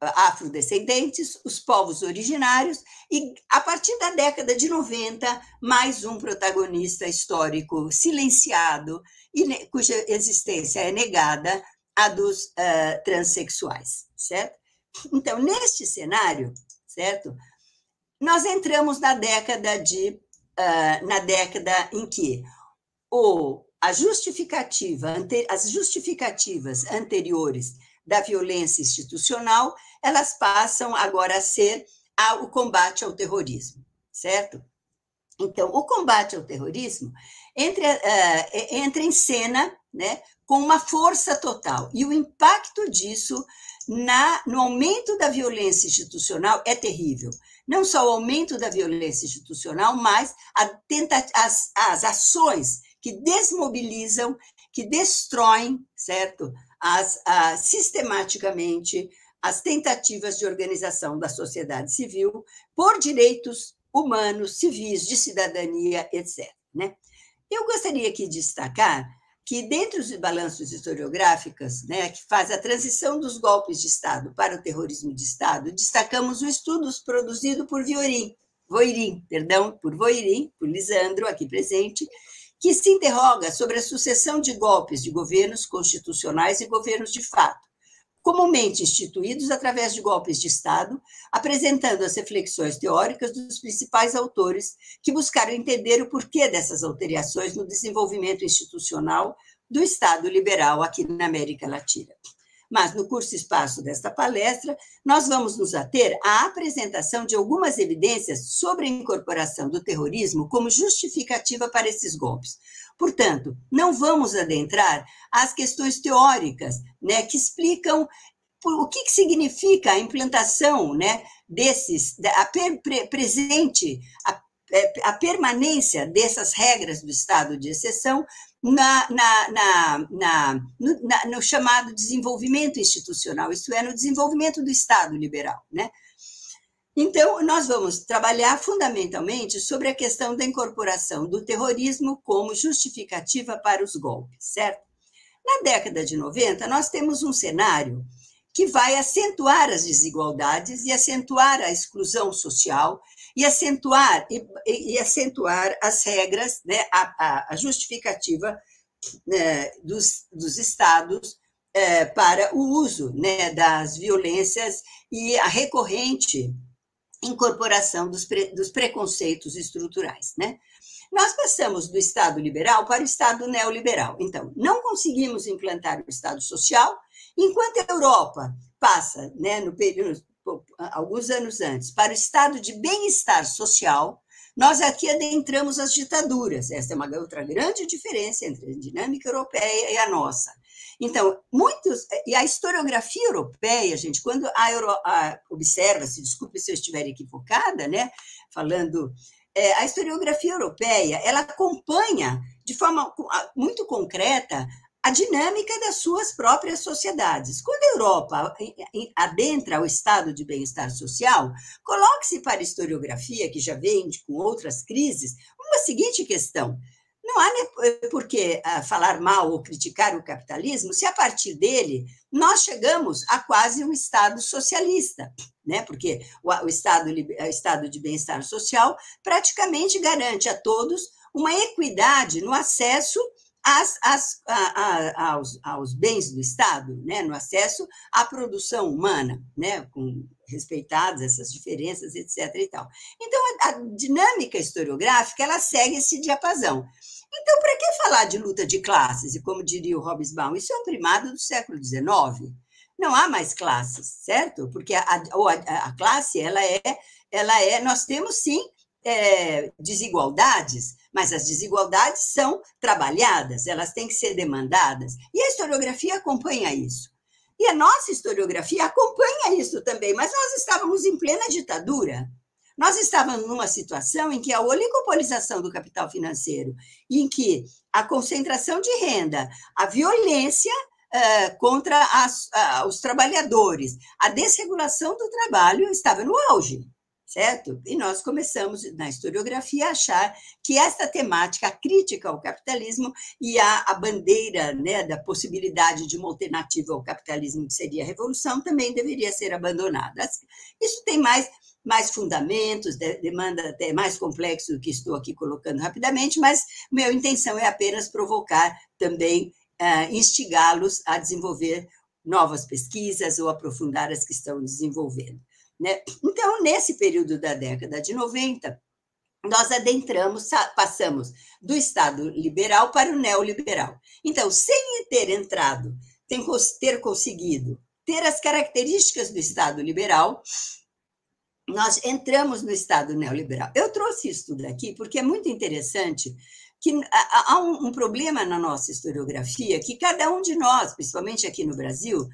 afrodescendentes, os povos originários, e a partir da década de 90, mais um protagonista histórico silenciado e cuja existência é negada, a dos uh, transexuais, certo? Então, neste cenário, certo? Nós entramos na década de uh, na década em que o, a justificativa, as justificativas anteriores da violência institucional, elas passam agora a ser o combate ao terrorismo, certo? Então, o combate ao terrorismo entra, uh, entra em cena né, com uma força total. E o impacto disso na, no aumento da violência institucional é terrível. Não só o aumento da violência institucional, mas tenta, as, as ações que desmobilizam, que destroem, certo? as, sistematicamente as tentativas de organização da sociedade civil por direitos humanos, civis, de cidadania, etc. Né? Eu gostaria aqui de destacar que, dentre os balanços historiográficos, né, que faz a transição dos golpes de Estado para o terrorismo de Estado, destacamos o estudo produzido por Viorim, Voirim, perdão, por Voirim, por Lisandro, aqui presente, que se interroga sobre a sucessão de golpes de governos constitucionais e governos de fato, comumente instituídos através de golpes de Estado, apresentando as reflexões teóricas dos principais autores que buscaram entender o porquê dessas alterações no desenvolvimento institucional do Estado liberal aqui na América Latina. Mas no curso espaço desta palestra, nós vamos nos ater à apresentação de algumas evidências sobre a incorporação do terrorismo como justificativa para esses golpes. Portanto, não vamos adentrar às questões teóricas, né, que explicam o que, que significa a implantação, né, desses, a presente, a é, a permanência dessas regras do estado de exceção na, na, na, na no, no, chamado desenvolvimento institucional, isto é, no desenvolvimento do Estado liberal. Né? Então, nós vamos trabalhar fundamentalmente sobre a questão da incorporação do terrorismo como justificativa para os golpes, certo? Na década de 90, nós temos um cenário que vai acentuar as desigualdades e acentuar a exclusão social e acentuar, e, e acentuar as regras, né, a, a justificativa né, dos, dos estados é, para o uso né, das violências e a recorrente incorporação dos, pre, dos preconceitos estruturais. Né? Nós passamos do Estado liberal para o Estado neoliberal. Então, não conseguimos implantar o Estado social, enquanto a Europa passa, né, no período, alguns anos antes, para o estado de bem-estar social, nós aqui adentramos as ditaduras. Essa é uma outra grande diferença entre a dinâmica europeia e a nossa. Então, muitos. E a historiografia europeia, gente, quando a, Euro, observa-se, desculpe se eu estiver equivocada, né, falando. É, a historiografia europeia ela acompanha de forma muito concreta a dinâmica das suas próprias sociedades. Quando a Europa adentra o estado de bem-estar social, coloque-se para a historiografia, que já vem com outras crises, uma seguinte questão. Não há por que ah, falar mal ou criticar o capitalismo se, a partir dele, nós chegamos a quase um Estado socialista, né? porque o, estado, o estado de bem-estar social praticamente garante a todos uma equidade no acesso às, às, a, a, aos, aos, bens do Estado, né? no acesso à produção humana, né? com respeitadas essas diferenças, etc. E tal. Então, a, a dinâmica historiográfica ela segue esse diapasão. Então, para que falar de luta de classes? E como diria o Hobsbawm, isso é um primado do século XIX. Não há mais classes, certo? Porque a, a, a classe, ela é, ela é, nós temos sim é, desigualdades, mas as desigualdades são trabalhadas, elas têm que ser demandadas. E a historiografia acompanha isso. E a nossa historiografia acompanha isso também, mas nós estávamos em plena ditadura. Nós estávamos numa situação em que a oligopolização do capital financeiro, em que a concentração de renda, a violência uh, contra as, uh, os trabalhadores, a desregulação do trabalho estava no auge certo? E nós começamos, na historiografia, a achar que esta temática, crítica ao capitalismo e a, a bandeira né, da possibilidade de uma alternativa ao capitalismo, que seria a revolução, também deveria ser abandonada. Isso tem mais mais fundamentos, demanda até mais complexo do que estou aqui colocando rapidamente, mas minha intenção é apenas provocar também, uh, instigá-los a desenvolver novas pesquisas ou aprofundar as que estão desenvolvendo. Né? Então, nesse período da década de 90, nós adentramos, passamos do Estado liberal para o neoliberal. Então, sem ter entrado, ter conseguido ter as características do Estado liberal, nós entramos no Estado neoliberal. Eu trouxe isso tudo aqui porque é muito interessante que há um, problema na nossa historiografia que cada um de nós, principalmente aqui no Brasil,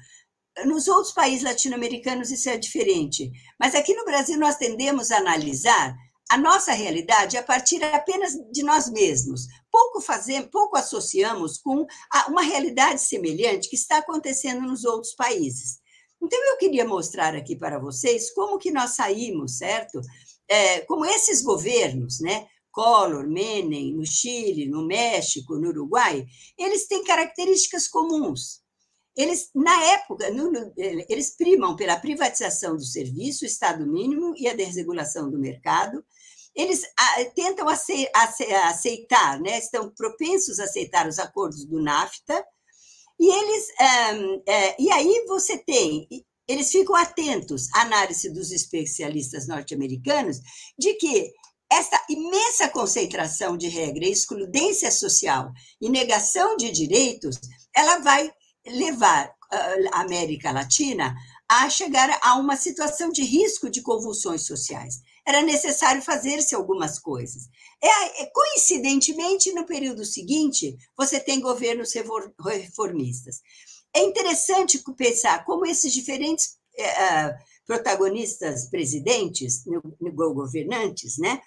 nos outros países latino-americanos isso é diferente, mas aqui no Brasil nós tendemos a analisar a nossa realidade a partir apenas de nós mesmos. Pouco fazemos, pouco associamos com uma realidade semelhante que está acontecendo nos outros países. Então, eu queria mostrar aqui para vocês como que nós saímos, certo? É, como esses governos, né? Collor, Menem, no Chile, no México, no Uruguai, eles têm características comuns. Eles, na época, no, no, eles primam pela privatização do serviço, o Estado mínimo e a desregulação do mercado. Eles a, tentam aceitar, né, estão propensos a aceitar os acordos do NAFTA, e eles, é, e aí você tem, eles ficam atentos à análise dos especialistas norte-americanos de que esta imensa concentração de regra, excludência social e negação de direitos, ela vai levar a América Latina a chegar a uma situação de risco de convulsões sociais. Era necessário fazer-se algumas coisas. É, é, coincidentemente, no período seguinte, você tem governos reformistas. É interessante pensar como esses diferentes é, protagonistas presidentes, governantes, né?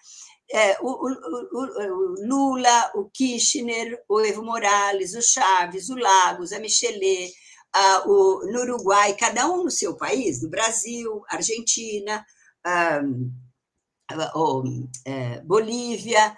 É, o, o, o, Lula, o Kirchner, o Evo Morales, o Chaves, o Lagos, a Michelet, a, o, no Uruguai, cada um no seu país, no Brasil, Argentina, a, a, é, Bolívia,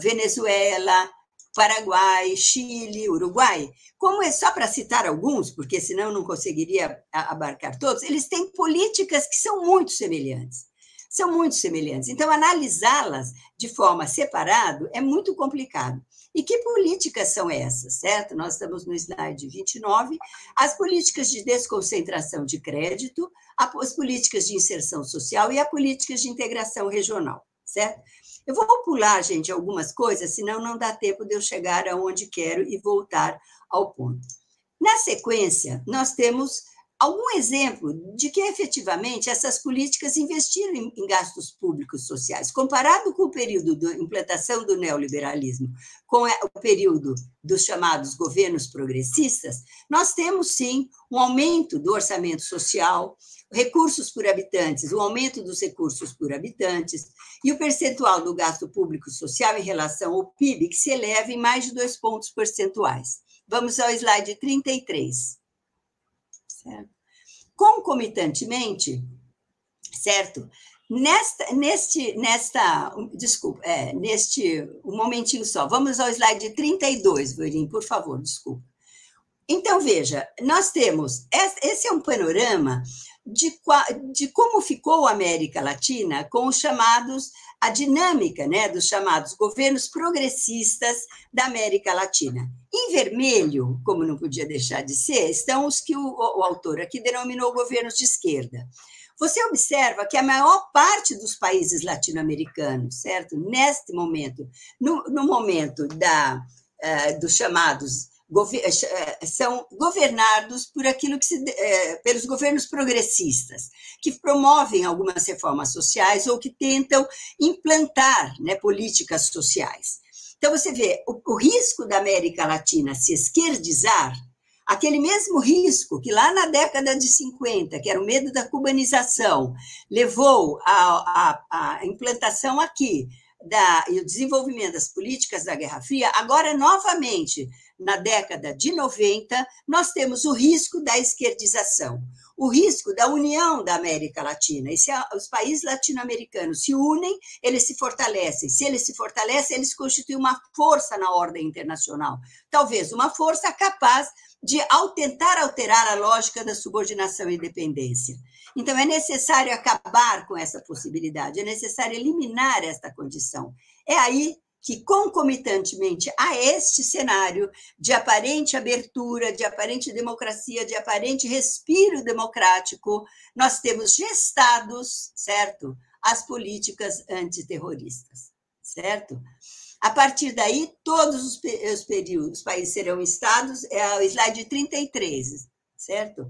Venezuela, Paraguai, Chile, Uruguai, como é só para citar alguns, porque senão não conseguiria abarcar todos, eles têm políticas que são muito semelhantes. São muito semelhantes. Então, analisá-las de forma separada é muito complicado. E que políticas são essas, certo? Nós estamos no slide 29. As políticas de desconcentração de crédito, as políticas de inserção social e as políticas de integração regional, certo? Eu vou pular, gente, algumas coisas, senão não dá tempo de eu chegar aonde quero e voltar ao ponto. Na sequência, nós temos algum exemplo de que efetivamente essas políticas investiram em, gastos públicos sociais. Comparado com o período da implantação do neoliberalismo, com o período dos chamados governos progressistas, nós temos sim um aumento do orçamento social, recursos por habitantes, o aumento dos recursos por habitantes e o percentual do gasto público social em relação ao PIB que se eleva em mais de dois pontos percentuais. Vamos ao slide 33. Certo? Concomitantemente, certo? Nesta, neste, nesta, desculpa, é, neste, um momentinho só, vamos ao slide 32, Voelin, por favor, desculpa. Então, veja, nós temos, esse é um panorama de, de como ficou a América Latina com os chamados, a dinâmica né, dos chamados governos progressistas da América Latina. Em vermelho, como não podia deixar de ser, estão os que o, o autor aqui denominou governos de esquerda. Você observa que a maior parte dos países latino-americanos, certo? Neste momento, no, no momento da, uh, dos chamados são governados por aquilo que se, é, pelos governos progressistas, que promovem algumas reformas sociais ou que tentam implantar né, políticas sociais. Então, você vê o, o risco da América Latina se esquerdizar aquele mesmo risco que lá na década de 50, que era o medo da cubanização, levou à, à, implantação aqui da, e o desenvolvimento das políticas da Guerra Fria, agora, novamente, na década de 90, nós temos o risco da esquerdização, o risco da união da América Latina. E se os países latino-americanos se unem, eles se fortalecem. Se eles se fortalecem, eles constituem uma força na ordem internacional. Talvez uma força capaz de ao tentar alterar a lógica da subordinação e dependência. Então, é necessário acabar com essa possibilidade, é necessário eliminar esta condição. É aí que, concomitantemente a este cenário de aparente abertura, de aparente democracia, de aparente respiro democrático, nós temos gestados, certo? As políticas antiterroristas, certo? A partir daí, todos os, os períodos, os países serão estados, é o slide 33, certo?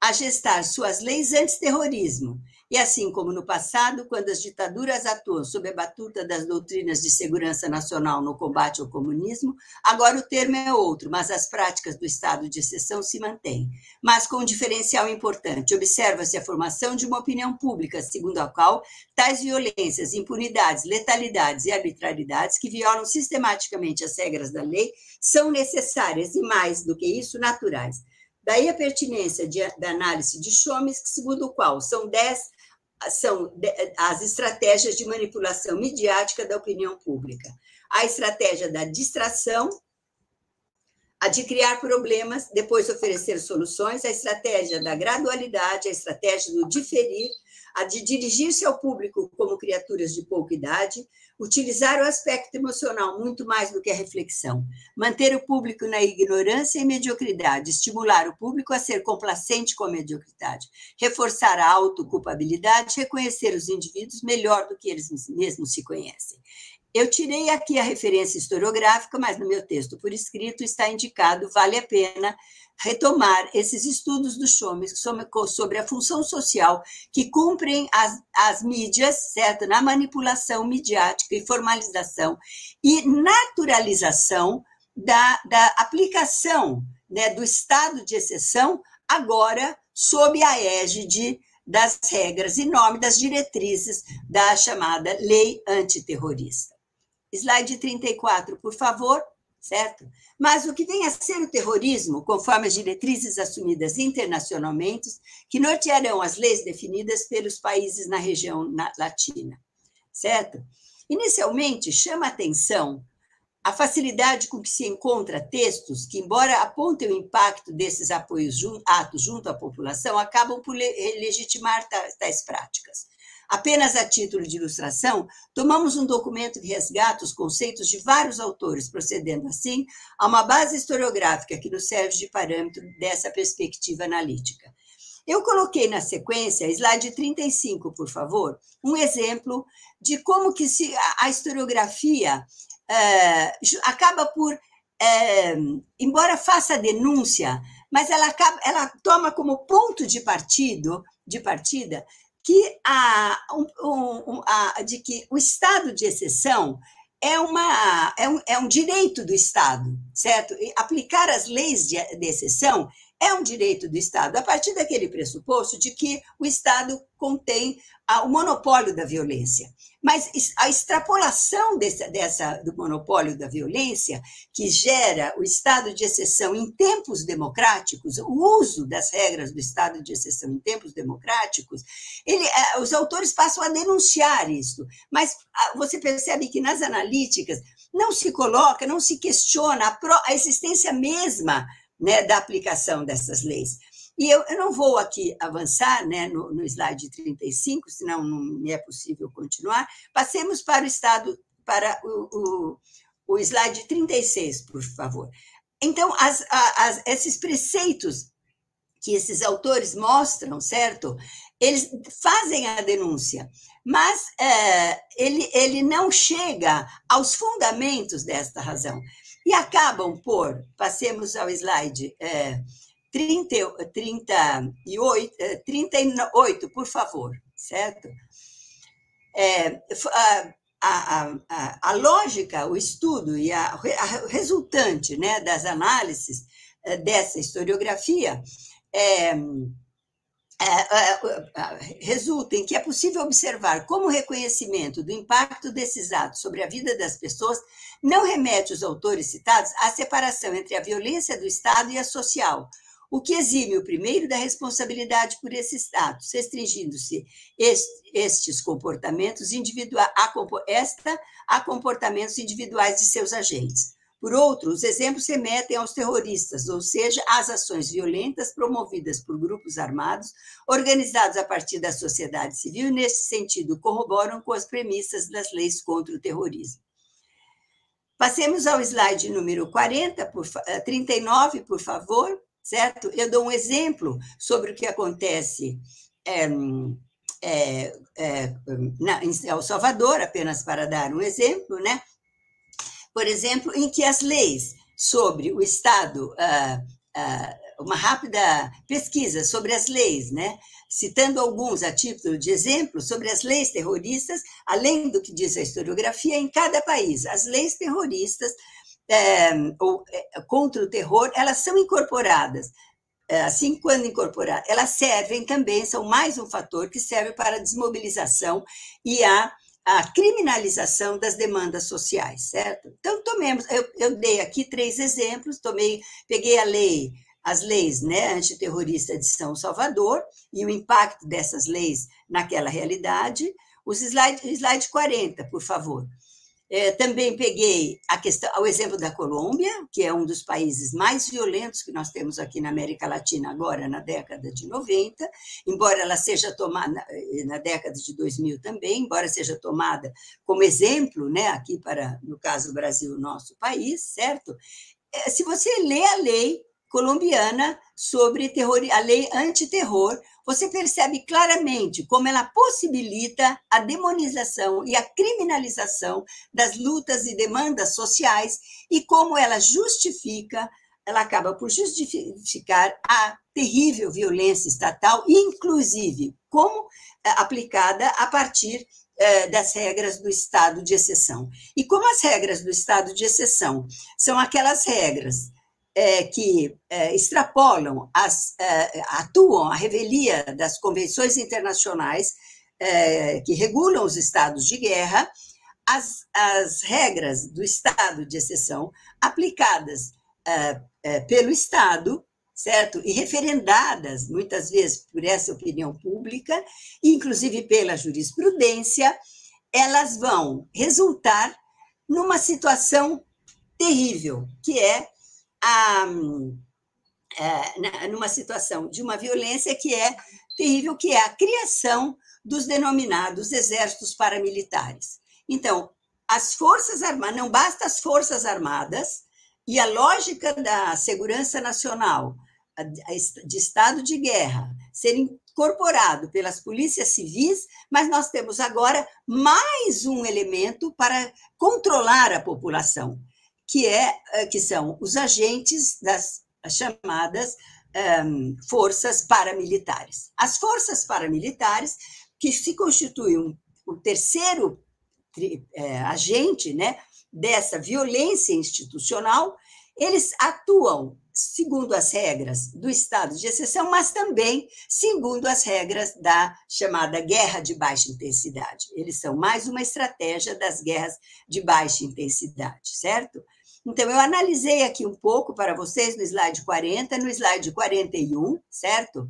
A gestar suas leis antiterrorismo. E assim como no passado, quando as ditaduras atuam sob a batuta das doutrinas de segurança nacional no combate ao comunismo, agora o termo é outro, mas as práticas do estado de exceção se mantêm. Mas com um diferencial importante: observa-se a formação de uma opinião pública, segundo a qual tais violências, impunidades, letalidades e arbitrariedades que violam sistematicamente as regras da lei são necessárias e, mais do que isso, naturais. Daí a pertinência de, da análise de Chomsky, segundo o qual são dez são as estratégias de manipulação midiática da opinião pública. A estratégia da distração, a de criar problemas, depois oferecer soluções, a estratégia da gradualidade, a estratégia do diferir, a de dirigir-se ao público como criaturas de pouca idade, utilizar o aspecto emocional muito mais do que a reflexão, manter o público na ignorância e mediocridade, estimular o público a ser complacente com a mediocridade, reforçar a autoculpabilidade, reconhecer os indivíduos melhor do que eles mesmos se conhecem. Eu tirei aqui a referência historiográfica, mas no meu texto por escrito está indicado, vale a pena retomar esses estudos do Chomsky sobre a função social que cumprem as, as mídias, certo? Na manipulação midiática e formalização e naturalização da, da aplicação né, do estado de exceção, agora sob a égide das regras e nome das diretrizes da chamada lei antiterrorista. Slide 34, por favor certo? Mas o que vem a ser o terrorismo, conforme as diretrizes assumidas internacionalmente, que nortearão as leis definidas pelos países na região latina, certo? Inicialmente, chama atenção a facilidade com que se encontra textos que, embora apontem o impacto desses apoios atos junto à população, acabam por legitimar tais práticas. Apenas a título de ilustração, tomamos um documento que resgata os conceitos de vários autores, procedendo assim a uma base historiográfica que nos serve de parâmetro dessa perspectiva analítica. Eu coloquei na sequência, slide 35, por favor, um exemplo de como que se, a historiografia é, acaba por, é, embora faça denúncia, mas ela, acaba, ela toma como ponto de partido, de partida que a, um, a, de que o estado de exceção é, uma, é, um, é um direito do Estado, certo? E aplicar as leis de, de exceção é um direito do Estado, a partir daquele pressuposto de que o Estado contém o monopólio da violência. Mas a extrapolação desse, dessa, do monopólio da violência, que gera o estado de exceção em tempos democráticos, o uso das regras do estado de exceção em tempos democráticos, ele, é, os autores passam a denunciar isso. Mas você percebe que nas analíticas não se coloca, não se questiona a, pro, a existência mesma né, da aplicação dessas leis. E eu, eu não vou aqui avançar né, no, no slide 35, senão não me é possível continuar. Passemos para o estado, para o, o, o slide 36, por favor. Então, as, as, esses preceitos que esses autores mostram, certo? Eles fazem a denúncia, mas é, ele, ele não chega aos fundamentos desta razão. E acabam por, passemos ao slide é, 30, 38, 38, por favor, certo? É, a, a, a, a, lógica, o estudo e a, resultante né, das análises é, dessa historiografia é, resulta em que é possível observar como o reconhecimento do impacto desses atos sobre a vida das pessoas não remete os autores citados à separação entre a violência do Estado e a social, o que exime o primeiro da responsabilidade por esses atos, restringindo-se estes comportamentos individuais esta a comportamentos individuais de seus agentes. Por outro, os exemplos remetem aos terroristas, ou seja, às ações violentas promovidas por grupos armados, organizados a partir da sociedade civil, e, nesse sentido, corroboram com as premissas das leis contra o terrorismo. Passemos ao slide número 40, por, 39, por favor certo? Eu dou um exemplo sobre o que acontece é, é, é, na, em El Salvador, apenas para dar um exemplo, né? Por exemplo, em que as leis sobre o Estado, ah, ah, uma rápida pesquisa sobre as leis, né? citando alguns a título de exemplo, sobre as leis terroristas, além do que diz a historiografia, em cada país. As leis terroristas é, ou, é, contra o terror, elas são incorporadas. É, assim, quando incorporadas, elas servem também, são mais um fator que serve para a desmobilização e a, a criminalização das demandas sociais, certo? Então, tomemos, eu, eu dei aqui três exemplos, tomei, peguei a lei as leis né, antiterroristas de São Salvador e o impacto dessas leis naquela realidade. Os slide, slide 40, por favor. É, também peguei a questão, o exemplo da Colômbia, que é um dos países mais violentos que nós temos aqui na América Latina agora, na década de 90, embora ela seja tomada eh, na década de 2000 também, embora seja tomada como exemplo, né, aqui para, no caso do Brasil, nosso país, certo? É, se você lê a lei colombiana sobre terror, a lei antiterror, você percebe claramente como ela possibilita a demonização e a criminalização das lutas e demandas sociais e como ela justifica, ela acaba por justificar a terrível violência estatal, inclusive como é, aplicada a partir é, das regras do estado de exceção. E como as regras do estado de exceção são aquelas regras é, que é, extrapolam, as, é, atuam a revelia das convenções internacionais é, que regulam os estados de guerra, as, as regras do estado de exceção aplicadas é, é, pelo Estado, certo? E referendadas, muitas vezes, por essa opinião pública, inclusive pela jurisprudência, elas vão resultar numa situação terrível, que é a, é, numa situação de uma violência que é terrível, que é a criação dos denominados exércitos paramilitares. Então, as forças armadas, não basta as forças armadas e a lógica da segurança nacional, de estado de guerra, ser incorporado pelas polícias civis, mas nós temos agora mais um elemento para controlar a população, que, é, eh, que são os agentes das chamadas um, forças paramilitares. As forças paramilitares, que se constituem o terceiro é, agente né, dessa violência institucional, eles atuam segundo as regras do estado de exceção, mas também segundo as regras da chamada guerra de baixa intensidade. Eles são mais uma estratégia das guerras de baixa intensidade, certo? Então, eu analisei aqui um pouco para vocês no slide 40, no slide 41, certo?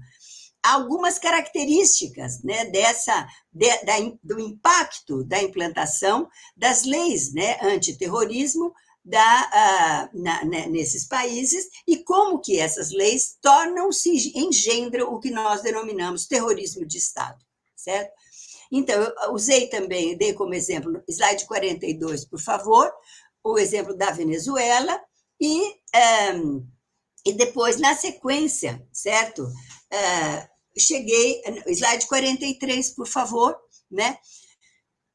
Algumas características né, dessa, de, da, do impacto da implantação das leis né, antiterrorismo da, uh, na, né, nesses países e como que essas leis tornam-se, engendram o que nós denominamos terrorismo de Estado, certo? Então, eu usei também, dei como exemplo, slide 42, por favor, o exemplo da Venezuela e, um, ehm, e depois, na sequência, certo? Uh, cheguei, slide 43, por favor, né?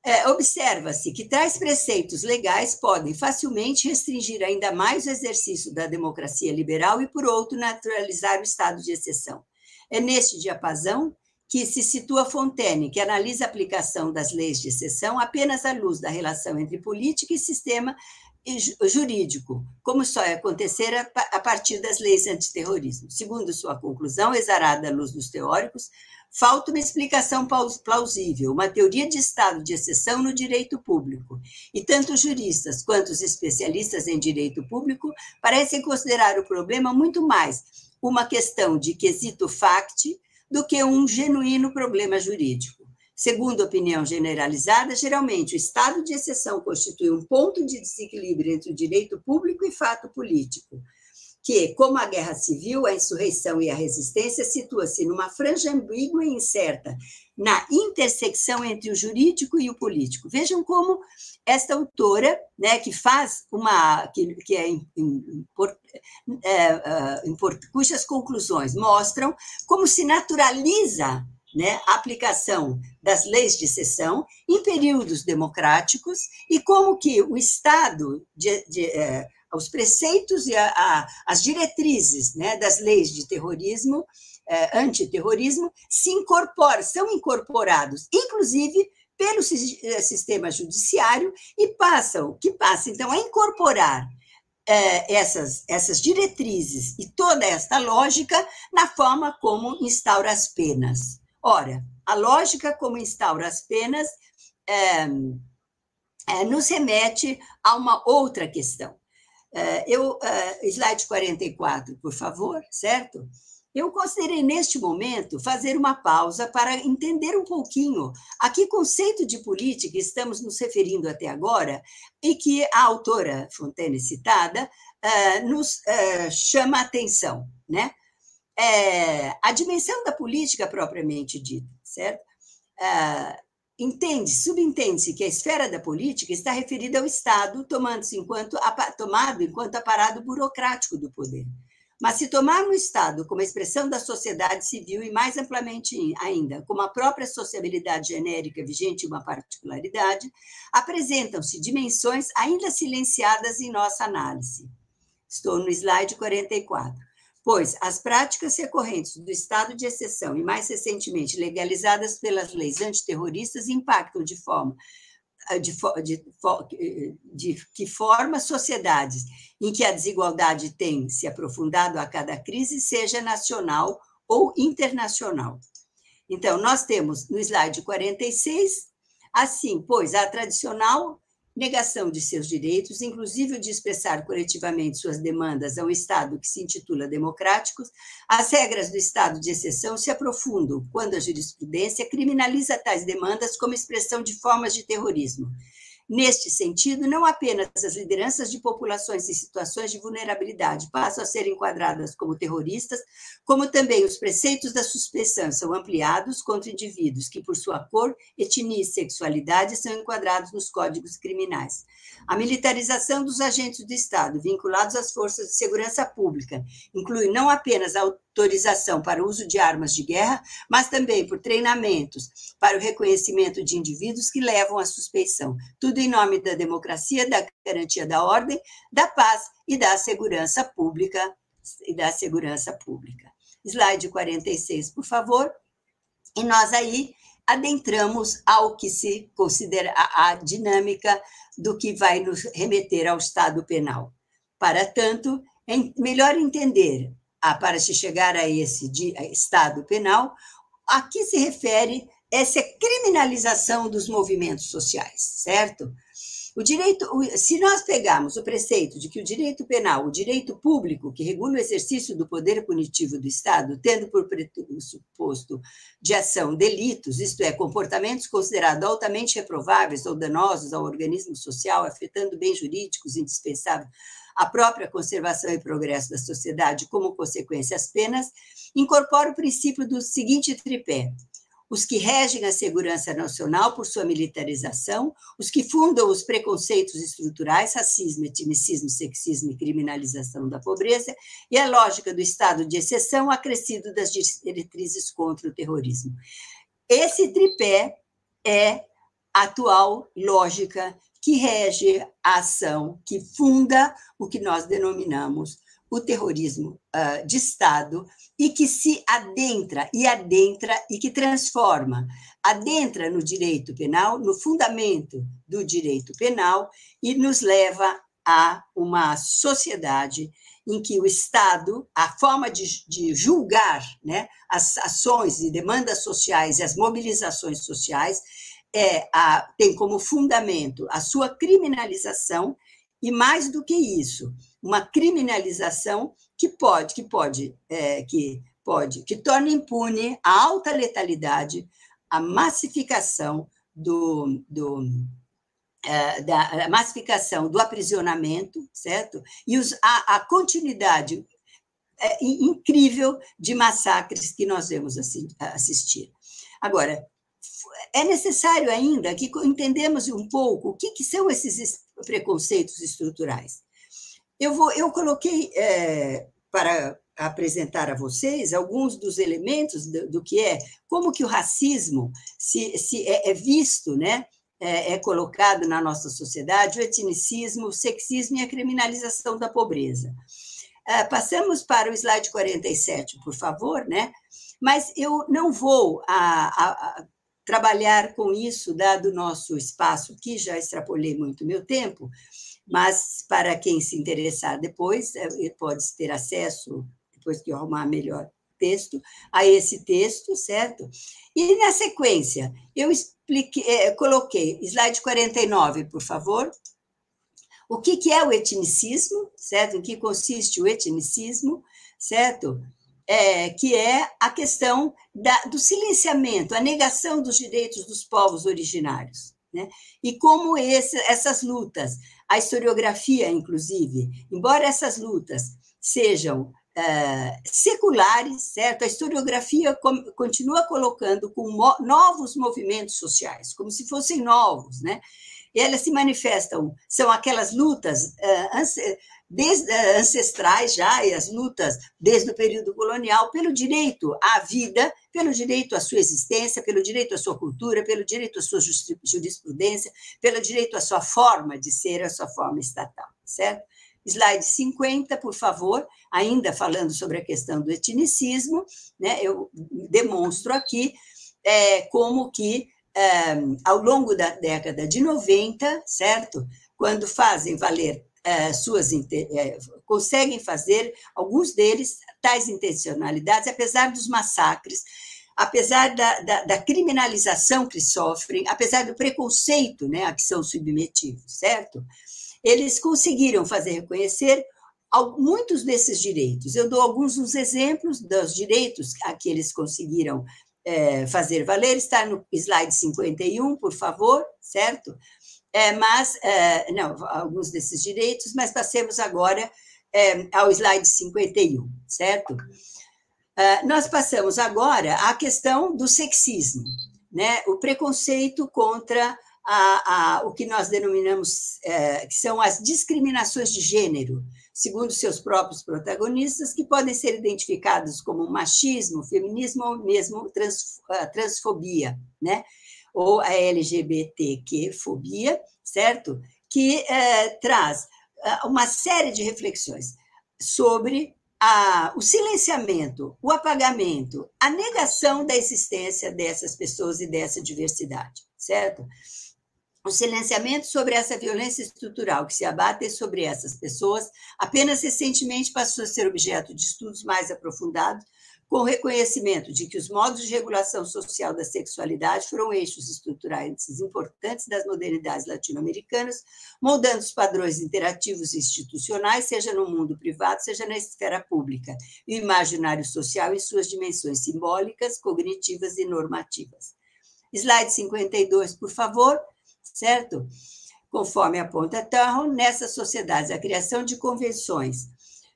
É, Observa-se que tais preceitos legais podem facilmente restringir ainda mais o exercício da democracia liberal e, por outro, naturalizar o estado de exceção. É neste diapasão que se situa Fontaine, que analisa a aplicação das leis de exceção apenas à luz da relação entre política e sistema jurídico, como só ia acontecer a partir das leis antiterrorismo. Segundo sua conclusão, exarada à luz dos teóricos, falta uma explicação plausível, uma teoria de estado de exceção no direito público. E tanto os juristas quanto os especialistas em direito público parecem considerar o problema muito mais uma questão de quesito facti do que um genuíno problema jurídico. Segundo a opinião generalizada, geralmente o estado de exceção constitui um ponto de desequilíbrio entre o direito público e fato político que, como a guerra civil, a insurreição e a resistência, situa-se numa franja ambígua e incerta, na intersecção entre o jurídico e o político. Vejam como esta autora, né, que faz uma, que, que é, é, é, cujas conclusões mostram como se naturaliza né, a aplicação das leis de exceção em períodos democráticos e como que o Estado de, de, é, os preceitos e a, a, as diretrizes né, das leis de terrorismo, eh, antiterrorismo, se incorporam, são incorporados, inclusive pelo eh, sistema judiciário e passam, que passa então a incorporar eh, essas, essas diretrizes e toda esta lógica na forma como instaura as penas. Ora, a lógica como instaura as penas é, é, nos remete a uma outra questão. É, eu, slide 44, por favor, certo? Eu considerei neste momento fazer uma pausa para entender um pouquinho a que conceito de política estamos nos referindo até agora e que a autora Fontaine citada nos chama a atenção, né? A dimensão da política propriamente dita, certo? entende, subentende-se que a esfera da política está referida ao Estado, tomando-se enquanto tomado enquanto aparado burocrático do poder. Mas se tomarmos o Estado como expressão da sociedade civil e mais amplamente ainda, como a própria sociabilidade genérica vigente uma particularidade, apresentam-se dimensões ainda silenciadas em nossa análise. Estou no slide 44 pois as práticas recorrentes do estado de exceção e, mais recentemente, legalizadas pelas leis antiterroristas impactam de forma eh, de, de, de, que forma sociedades em que a desigualdade tem se aprofundado a cada crise, seja nacional ou internacional. Então, nós temos no slide 46, assim, pois a tradicional negação de seus direitos, inclusive o de expressar coletivamente suas demandas a um Estado que se intitula democrático, as regras do estado de exceção se aprofundam quando a jurisprudência criminaliza tais demandas como expressão de formas de terrorismo. Neste sentido, não apenas as lideranças de populações em situações de vulnerabilidade passam a ser enquadradas como terroristas, como também os preceitos da suspeição são ampliados contra indivíduos que, por sua cor, etnia e sexualidade, são enquadrados nos códigos criminais. A militarização dos agentes do Estado vinculados às forças de segurança pública inclui não apenas a autorização para o uso de armas de guerra, mas também por treinamentos para o reconhecimento de indivíduos que levam à suspeição. Tudo em nome da democracia, da garantia da ordem, da paz e da segurança pública e da segurança pública. Slide 46, por favor. E nós aí adentramos ao que se considera a, dinâmica do que vai nos remeter ao Estado penal. Para tanto, é melhor entender, ah, para se chegar a esse estado penal, a que se refere essa criminalização dos movimentos sociais, certo? O direito, se nós pegarmos o preceito de que o direito penal, o direito público que regula o exercício do poder punitivo do Estado, tendo por pressuposto de ação delitos, isto é, comportamentos considerados altamente reprováveis ou danosos ao organismo social, afetando bens jurídicos indispensáveis à própria conservação e progresso da sociedade, como consequência as penas, incorpora o princípio do seguinte tripé: os que regem a segurança nacional por sua militarização, os que fundam os preconceitos estruturais, racismo, etnicismo, sexismo e criminalização da pobreza, e a lógica do estado de exceção acrescido das diretrizes contra o terrorismo. Esse tripé é a atual lógica que rege a ação, que funda o que nós denominamos o terrorismo uh, de Estado e que se adentra e adentra e que transforma, adentra no direito penal, no fundamento do direito penal e nos leva a uma sociedade em que o Estado, a forma de, de julgar né, as ações e demandas sociais e as mobilizações sociais é a, tem como fundamento a sua criminalização e mais do que isso, uma criminalização que pode, que pode, é, que pode, que torna impune a alta letalidade, a massificação do, do é, da massificação do aprisionamento, certo? E os, a, a continuidade é, incrível de massacres que nós vemos assim, assistir. Agora, é necessário ainda que entendemos um pouco o que, que são esses preconceitos estruturais. Eu, vou, eu coloquei é, para apresentar a vocês alguns dos elementos do, do, que é, como que o racismo se, se é, é visto, né? É, é, colocado na nossa sociedade, o etnicismo, o sexismo e a criminalização da pobreza. É, passamos para o slide 47, por favor, né? Mas eu não vou a, a, a trabalhar com isso, dado o nosso espaço, que já extrapolei muito meu tempo, mas para quem se interessar depois, é, pode ter acesso, depois que eu arrumar melhor texto, a esse texto, certo? E na sequência, eu expliquei, é, coloquei, slide 49, por favor, o que, que é o etnicismo, certo? Em que consiste o etnicismo, certo? É, que é a questão da, do silenciamento, a negação dos direitos dos povos originários. Né? E como esse, essas lutas, a historiografia, inclusive, embora essas lutas sejam é, seculares, certo? A historiografia continua colocando com novos movimentos sociais, como se fossem novos, né? E elas se manifestam, são aquelas lutas uh, desde, uh, ancestrais já, e as lutas desde o período colonial, pelo direito à vida, pelo direito à sua existência, pelo direito à sua cultura, pelo direito à sua jurisprudência, pelo direito à sua forma de ser, à sua forma estatal, certo? Slide 50, por favor, ainda falando sobre a questão do etnicismo, né, eu demonstro aqui é, como que, é, ao longo da década de 90, certo? Quando fazem valer é, suas é, conseguem fazer alguns deles tais intencionalidades, apesar dos massacres, apesar da, da, da, criminalização que sofrem, apesar do preconceito né, a que são submetidos, certo? Eles conseguiram fazer reconhecer muitos desses direitos. Eu dou alguns dos exemplos dos direitos a que eles conseguiram é, fazer valer, está no slide 51, por favor, certo? É, mas, é, não, alguns desses direitos, mas passemos agora é, ao slide 51, certo? É, nós passamos agora à questão do sexismo, né? o preconceito contra a, a, o que nós denominamos é, que são as discriminações de gênero, segundo seus próprios protagonistas, que podem ser identificados como machismo, feminismo ou mesmo trans, transfobia, né? Ou a LGBTQ-fobia, certo? Que é, traz é, uma série de reflexões sobre a, o silenciamento, o apagamento, a negação da existência dessas pessoas e dessa diversidade, certo? o silenciamento sobre essa violência estrutural que se abate sobre essas pessoas apenas recentemente passou a ser objeto de estudos mais aprofundados com reconhecimento de que os modos de regulação social da sexualidade foram eixos estruturais importantes das modernidades latino-americanas, moldando os padrões interativos e institucionais, seja no mundo privado, seja na esfera pública, e o imaginário social em suas dimensões simbólicas, cognitivas e normativas. Slide 52, por favor, certo? Conforme aponta Tarron, nessas sociedades, a criação de convenções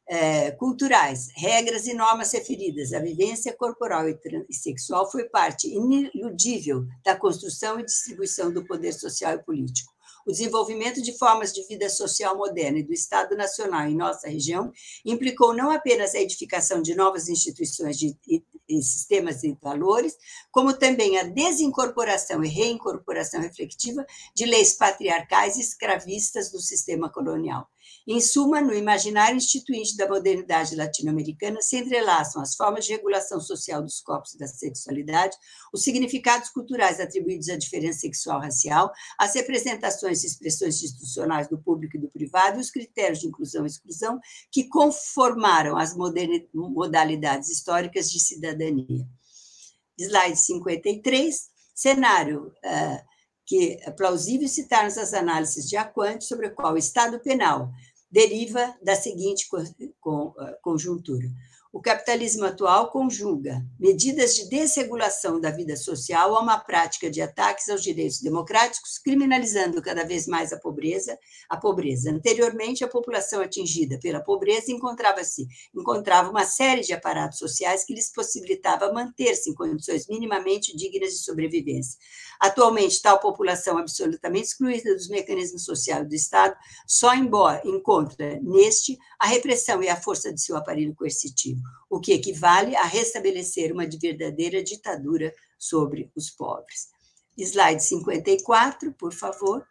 é, culturais, regras e normas referidas à vivência corporal e, e sexual foi parte iniludível da construção e distribuição do poder social e político. O desenvolvimento de formas de vida social moderna e do Estado Nacional em nossa região implicou não apenas a edificação de novas instituições de, e, e sistemas de valores, como também a desincorporação e reincorporação reflexiva de leis patriarcais e escravistas do sistema colonial. Em suma, no imaginário instituinte da modernidade latino-americana se entrelaçam as formas de regulação social dos corpos da sexualidade, os significados culturais atribuídos à diferença sexual racial, as representações e expressões institucionais do público e do privado e os critérios de inclusão e exclusão que conformaram as modalidades históricas de cidadania. Slide 53, cenário uh, que é plausível citarmos as análises de Aquante sobre o qual o Estado penal deriva da seguinte conjuntura. O capitalismo atual conjuga medidas de desregulação da vida social a uma prática de ataques aos direitos democráticos, criminalizando cada vez mais a pobreza. A pobreza. Anteriormente, a população atingida pela pobreza encontrava-se encontrava uma série de aparatos sociais que lhes possibilitava manter-se em condições minimamente dignas de sobrevivência. Atualmente, tal população absolutamente excluída dos mecanismos sociais do Estado só embora encontra neste a repressão e a força de seu aparelho coercitivo, o que equivale a restabelecer uma verdadeira ditadura sobre os pobres. Slide 54, por favor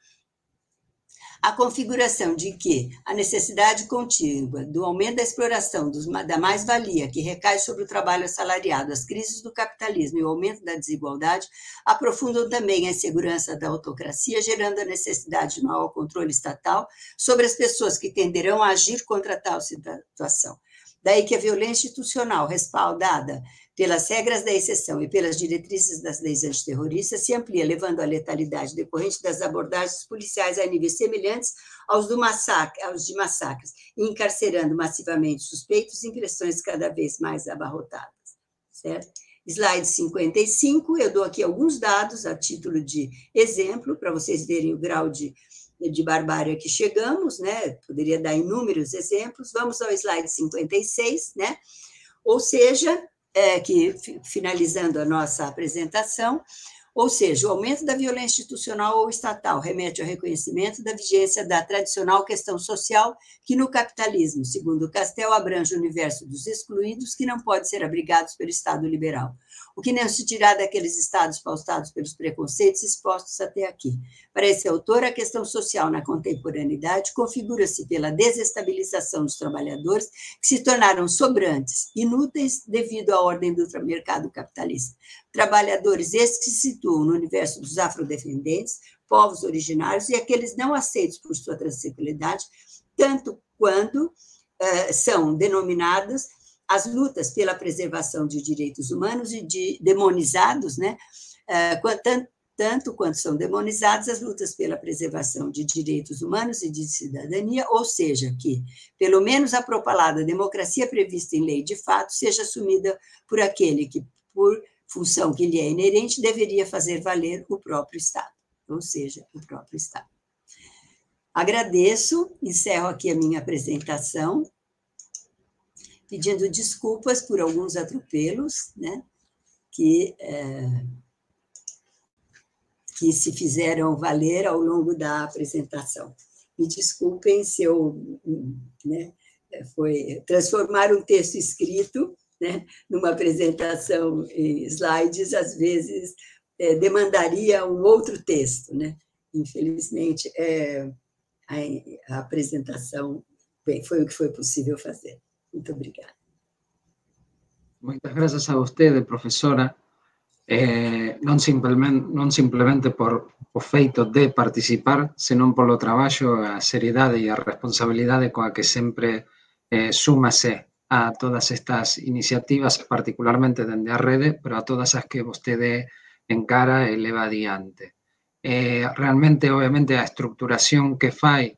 a configuração de que a necessidade contínua do aumento da exploração dos, da mais-valia que recai sobre o trabalho assalariado, as crises do capitalismo e o aumento da desigualdade aprofundam também a insegurança da autocracia, gerando a necessidade de maior controle estatal sobre as pessoas que tenderão a agir contra tal situação. Daí que a violência institucional respaldada pelas regras da exceção e pelas diretrizes das leis antiterroristas se amplia, levando à letalidade decorrente das abordagens policiais a níveis semelhantes aos, do massacre, aos de massacres, e encarcerando massivamente suspeitos em pressões cada vez mais abarrotadas. Certo? Slide 55, eu dou aqui alguns dados a título de exemplo, para vocês verem o grau de de barbárie que chegamos, né? Poderia dar inúmeros exemplos. Vamos ao slide 56, né? Ou seja, é, que finalizando a nossa apresentação, ou seja, o aumento da violência institucional ou estatal remete ao reconhecimento da vigência da tradicional questão social, que no capitalismo, segundo Castel, abrange o universo dos excluídos que não pode ser abrigados pelo Estado liberal o que não se dirá daqueles estados pautados pelos preconceitos expostos até aqui. Para esse autor, a questão social na contemporaneidade configura-se pela desestabilização dos trabalhadores que se tornaram sobrantes, inúteis devido à ordem do mercado capitalista. Trabalhadores esses que se situam no universo dos afrodescendentes, povos originários e aqueles não aceitos por sua transexualidade, tanto quando uh, são denominados as lutas pela preservação de direitos humanos e de demonizados, né? É, tanto, tanto quanto são demonizados as lutas pela preservação de direitos humanos e de cidadania, ou seja, que, pelo menos a propalada democracia prevista em lei de fato, seja assumida por aquele que, por função que lhe é inerente, deveria fazer valer o próprio Estado, ou seja, o próprio Estado. Agradeço, encerro aqui a minha apresentação pedindo desculpas por alguns atropelos, né, que, é, que se fizeram valer ao longo da apresentação. Me desculpem se eu né, foi transformar um texto escrito né, numa apresentação em slides, às vezes é, demandaria um outro texto, né? Infelizmente, é, a, a apresentação bem, foi o que foi possível fazer. Muito obrigada. Moitas grazas a vostede, profesora. Eh, non simplemente, non simplemente por o feito de participar, senón polo traballo, a seriedade e a responsabilidade coa que sempre eh, súmase a todas estas iniciativas, particularmente dende a rede, pero a todas as que vostede encara e leva adiante. Eh, realmente, obviamente, a estructuración que fai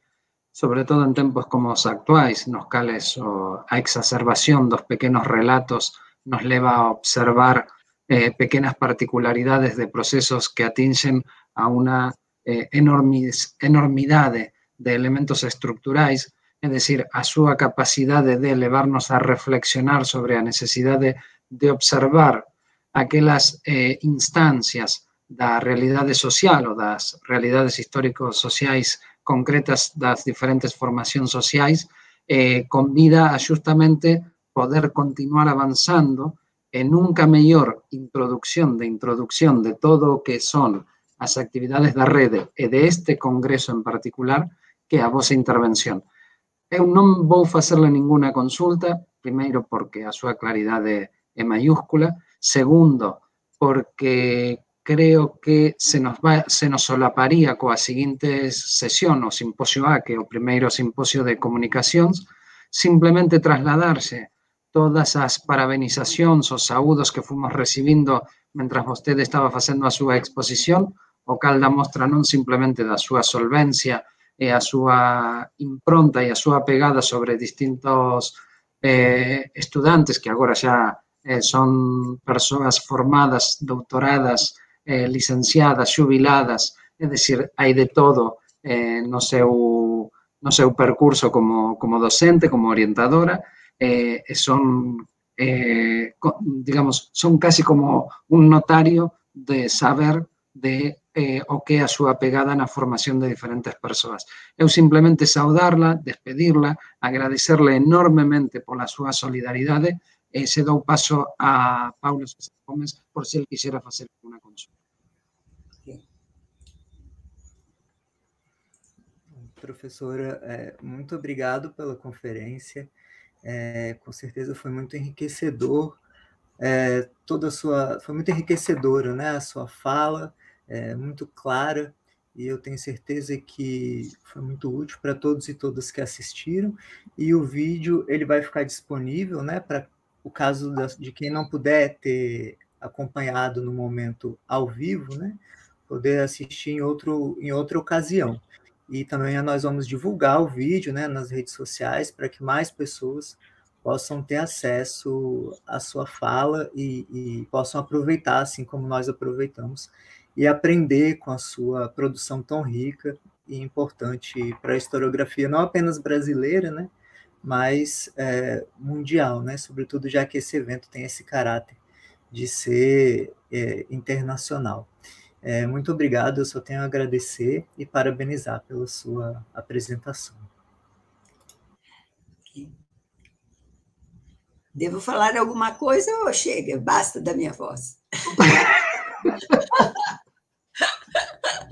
sobre todo en tempos como os actuais, nos cales o, a exacerbación dos pequenos relatos nos leva a observar eh, pequenas particularidades de procesos que atinxen a unha eh, enormidade de elementos estructurais, é dicir, a súa capacidade de levarnos a reflexionar sobre a necesidade de observar aquelas eh, instancias da realidade social ou das realidades histórico-sociais concretas das diferentes formacións sociais, eh, convida a justamente poder continuar avanzando en nunca mellor introducción de introducción de todo o que son as actividades da rede e de este congreso en particular que a vosa intervención. Eu non vou facerle ninguna consulta, primeiro porque a súa claridade é maiúscula, segundo porque creo que se nos, va, se nos solaparía coa seguinte sesión, o simposio A, que é o primeiro simposio de comunicacións, simplemente trasladarse todas as parabenizacións, os saúdos que fomos recibindo mentras vostede estaba facendo a súa exposición, o cal da mostra non simplemente da súa solvencia e a súa impronta e a súa pegada sobre distintos eh, estudantes que agora xa eh, son persoas formadas, doutoradas, eh, licenciadas, xubiladas, é dicir, hai de todo eh, no, seu, no seu percurso como, como docente, como orientadora, eh, son, digamos, son casi como un notario de saber de o que é a súa pegada na formación de diferentes persoas. Eu simplemente saudarla, despedirla, agradecerle enormemente pola súa solidaridade e se dou paso a Paulo César Gómez por se ele quixera facer unha consulta. Professora, é, muito obrigado pela conferência. É, com certeza foi muito enriquecedor. É, toda a sua, foi muito enriquecedora, né? A sua fala, é, muito clara e eu tenho certeza que foi muito útil para todos e todas que assistiram. E o vídeo ele vai ficar disponível, né, para o caso de quem não puder ter acompanhado no momento ao vivo, né, poder assistir em outro em outra ocasião. E também nós vamos divulgar o vídeo, né, nas redes sociais para que mais pessoas possam ter acesso à sua fala e, e possam aproveitar, assim como nós aproveitamos e aprender com a sua produção tão rica e importante para a historiografia, não apenas brasileira, né, mas é, mundial, né, sobretudo já que esse evento tem esse caráter de ser é, internacional. É, muito obrigado, eu só tenho a agradecer e parabenizar pela sua apresentação. Devo falar alguma coisa ou chega? Basta da minha voz.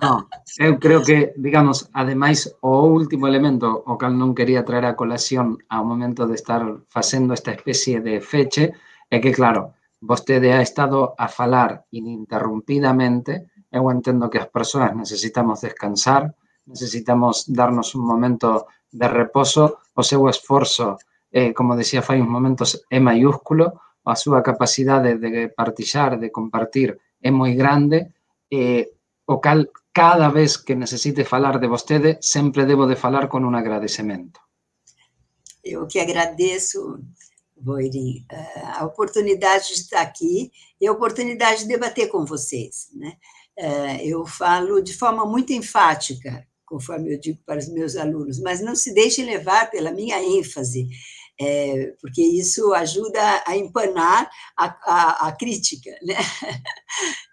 No, eu creo que, digamos, ademais, o último elemento o cal non quería traer a colación ao momento de estar facendo esta especie de feche é que, claro, vostede ha estado a falar ininterrumpidamente, eu entendo que as persoas necesitamos descansar, necesitamos darnos un momento de reposo, o seu esforzo, eh, como decía fai uns momentos, é maiúsculo, a súa capacidade de partixar, de compartir é moi grande, eh, o cal cada vez que necesite falar de vostede, sempre devo de falar com um agradecimento. Eu que agradeço, Boirim, eh, a oportunidade de estar aqui e a oportunidade de debater com vocês. Né? Eh, eu falo de forma muito enfática, conforme eu digo para os meus alunos, mas não se deixem levar pela minha ênfase é, porque isso ajuda a empanar a, a, a crítica, né?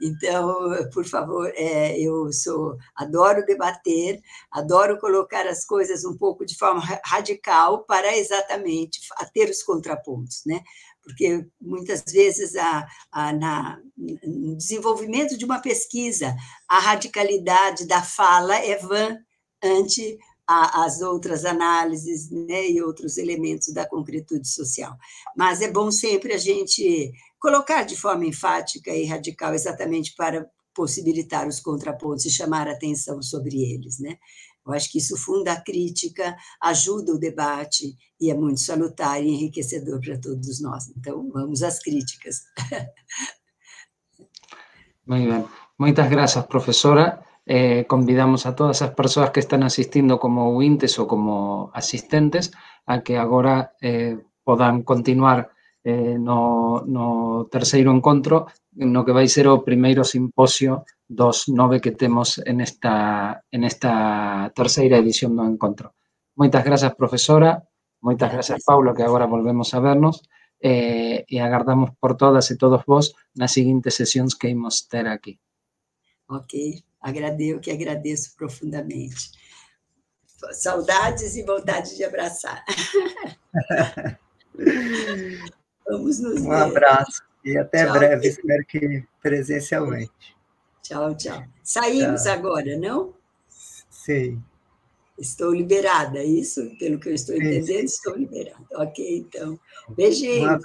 Então, por favor, é, eu sou adoro debater, adoro colocar as coisas um pouco de forma radical para exatamente ter os contrapontos, né? Porque muitas vezes a, a, na, no desenvolvimento de uma pesquisa, a radicalidade da fala é vã ante as outras análises né, e outros elementos da concretude social. Mas é bom sempre a gente colocar de forma enfática e radical exatamente para possibilitar os contrapontos e chamar atenção sobre eles, né? Eu acho que isso funda a crítica, ajuda o debate e é muito salutar e enriquecedor para todos nós. Então, vamos às críticas. Muy bien. Muchas gracias, profesora. Eh, convidamos a todas as persoas que están asistindo como ouvintes ou como asistentes a que agora eh, podan continuar eh, no, no terceiro encontro no que vai ser o primeiro simposio dos nove que temos en esta, en esta terceira edición do encontro. Moitas grazas, profesora. Moitas grazas, Paulo, que agora volvemos a vernos. Eh, e agardamos por todas e todos vos nas seguintes sesións que imos ter aquí. Ok, agradeço, que agradeço profundamente. Saudades e vontade de abraçar. Vamos nos Um ver. abraço e até tchau, breve, espero que presencialmente. Tchau, tchau. Saímos tchau. agora, não? Sim. Estou liberada, é isso? Pelo que eu estou entendendo, sim. estou liberada. Ok, então. Beijinho. Um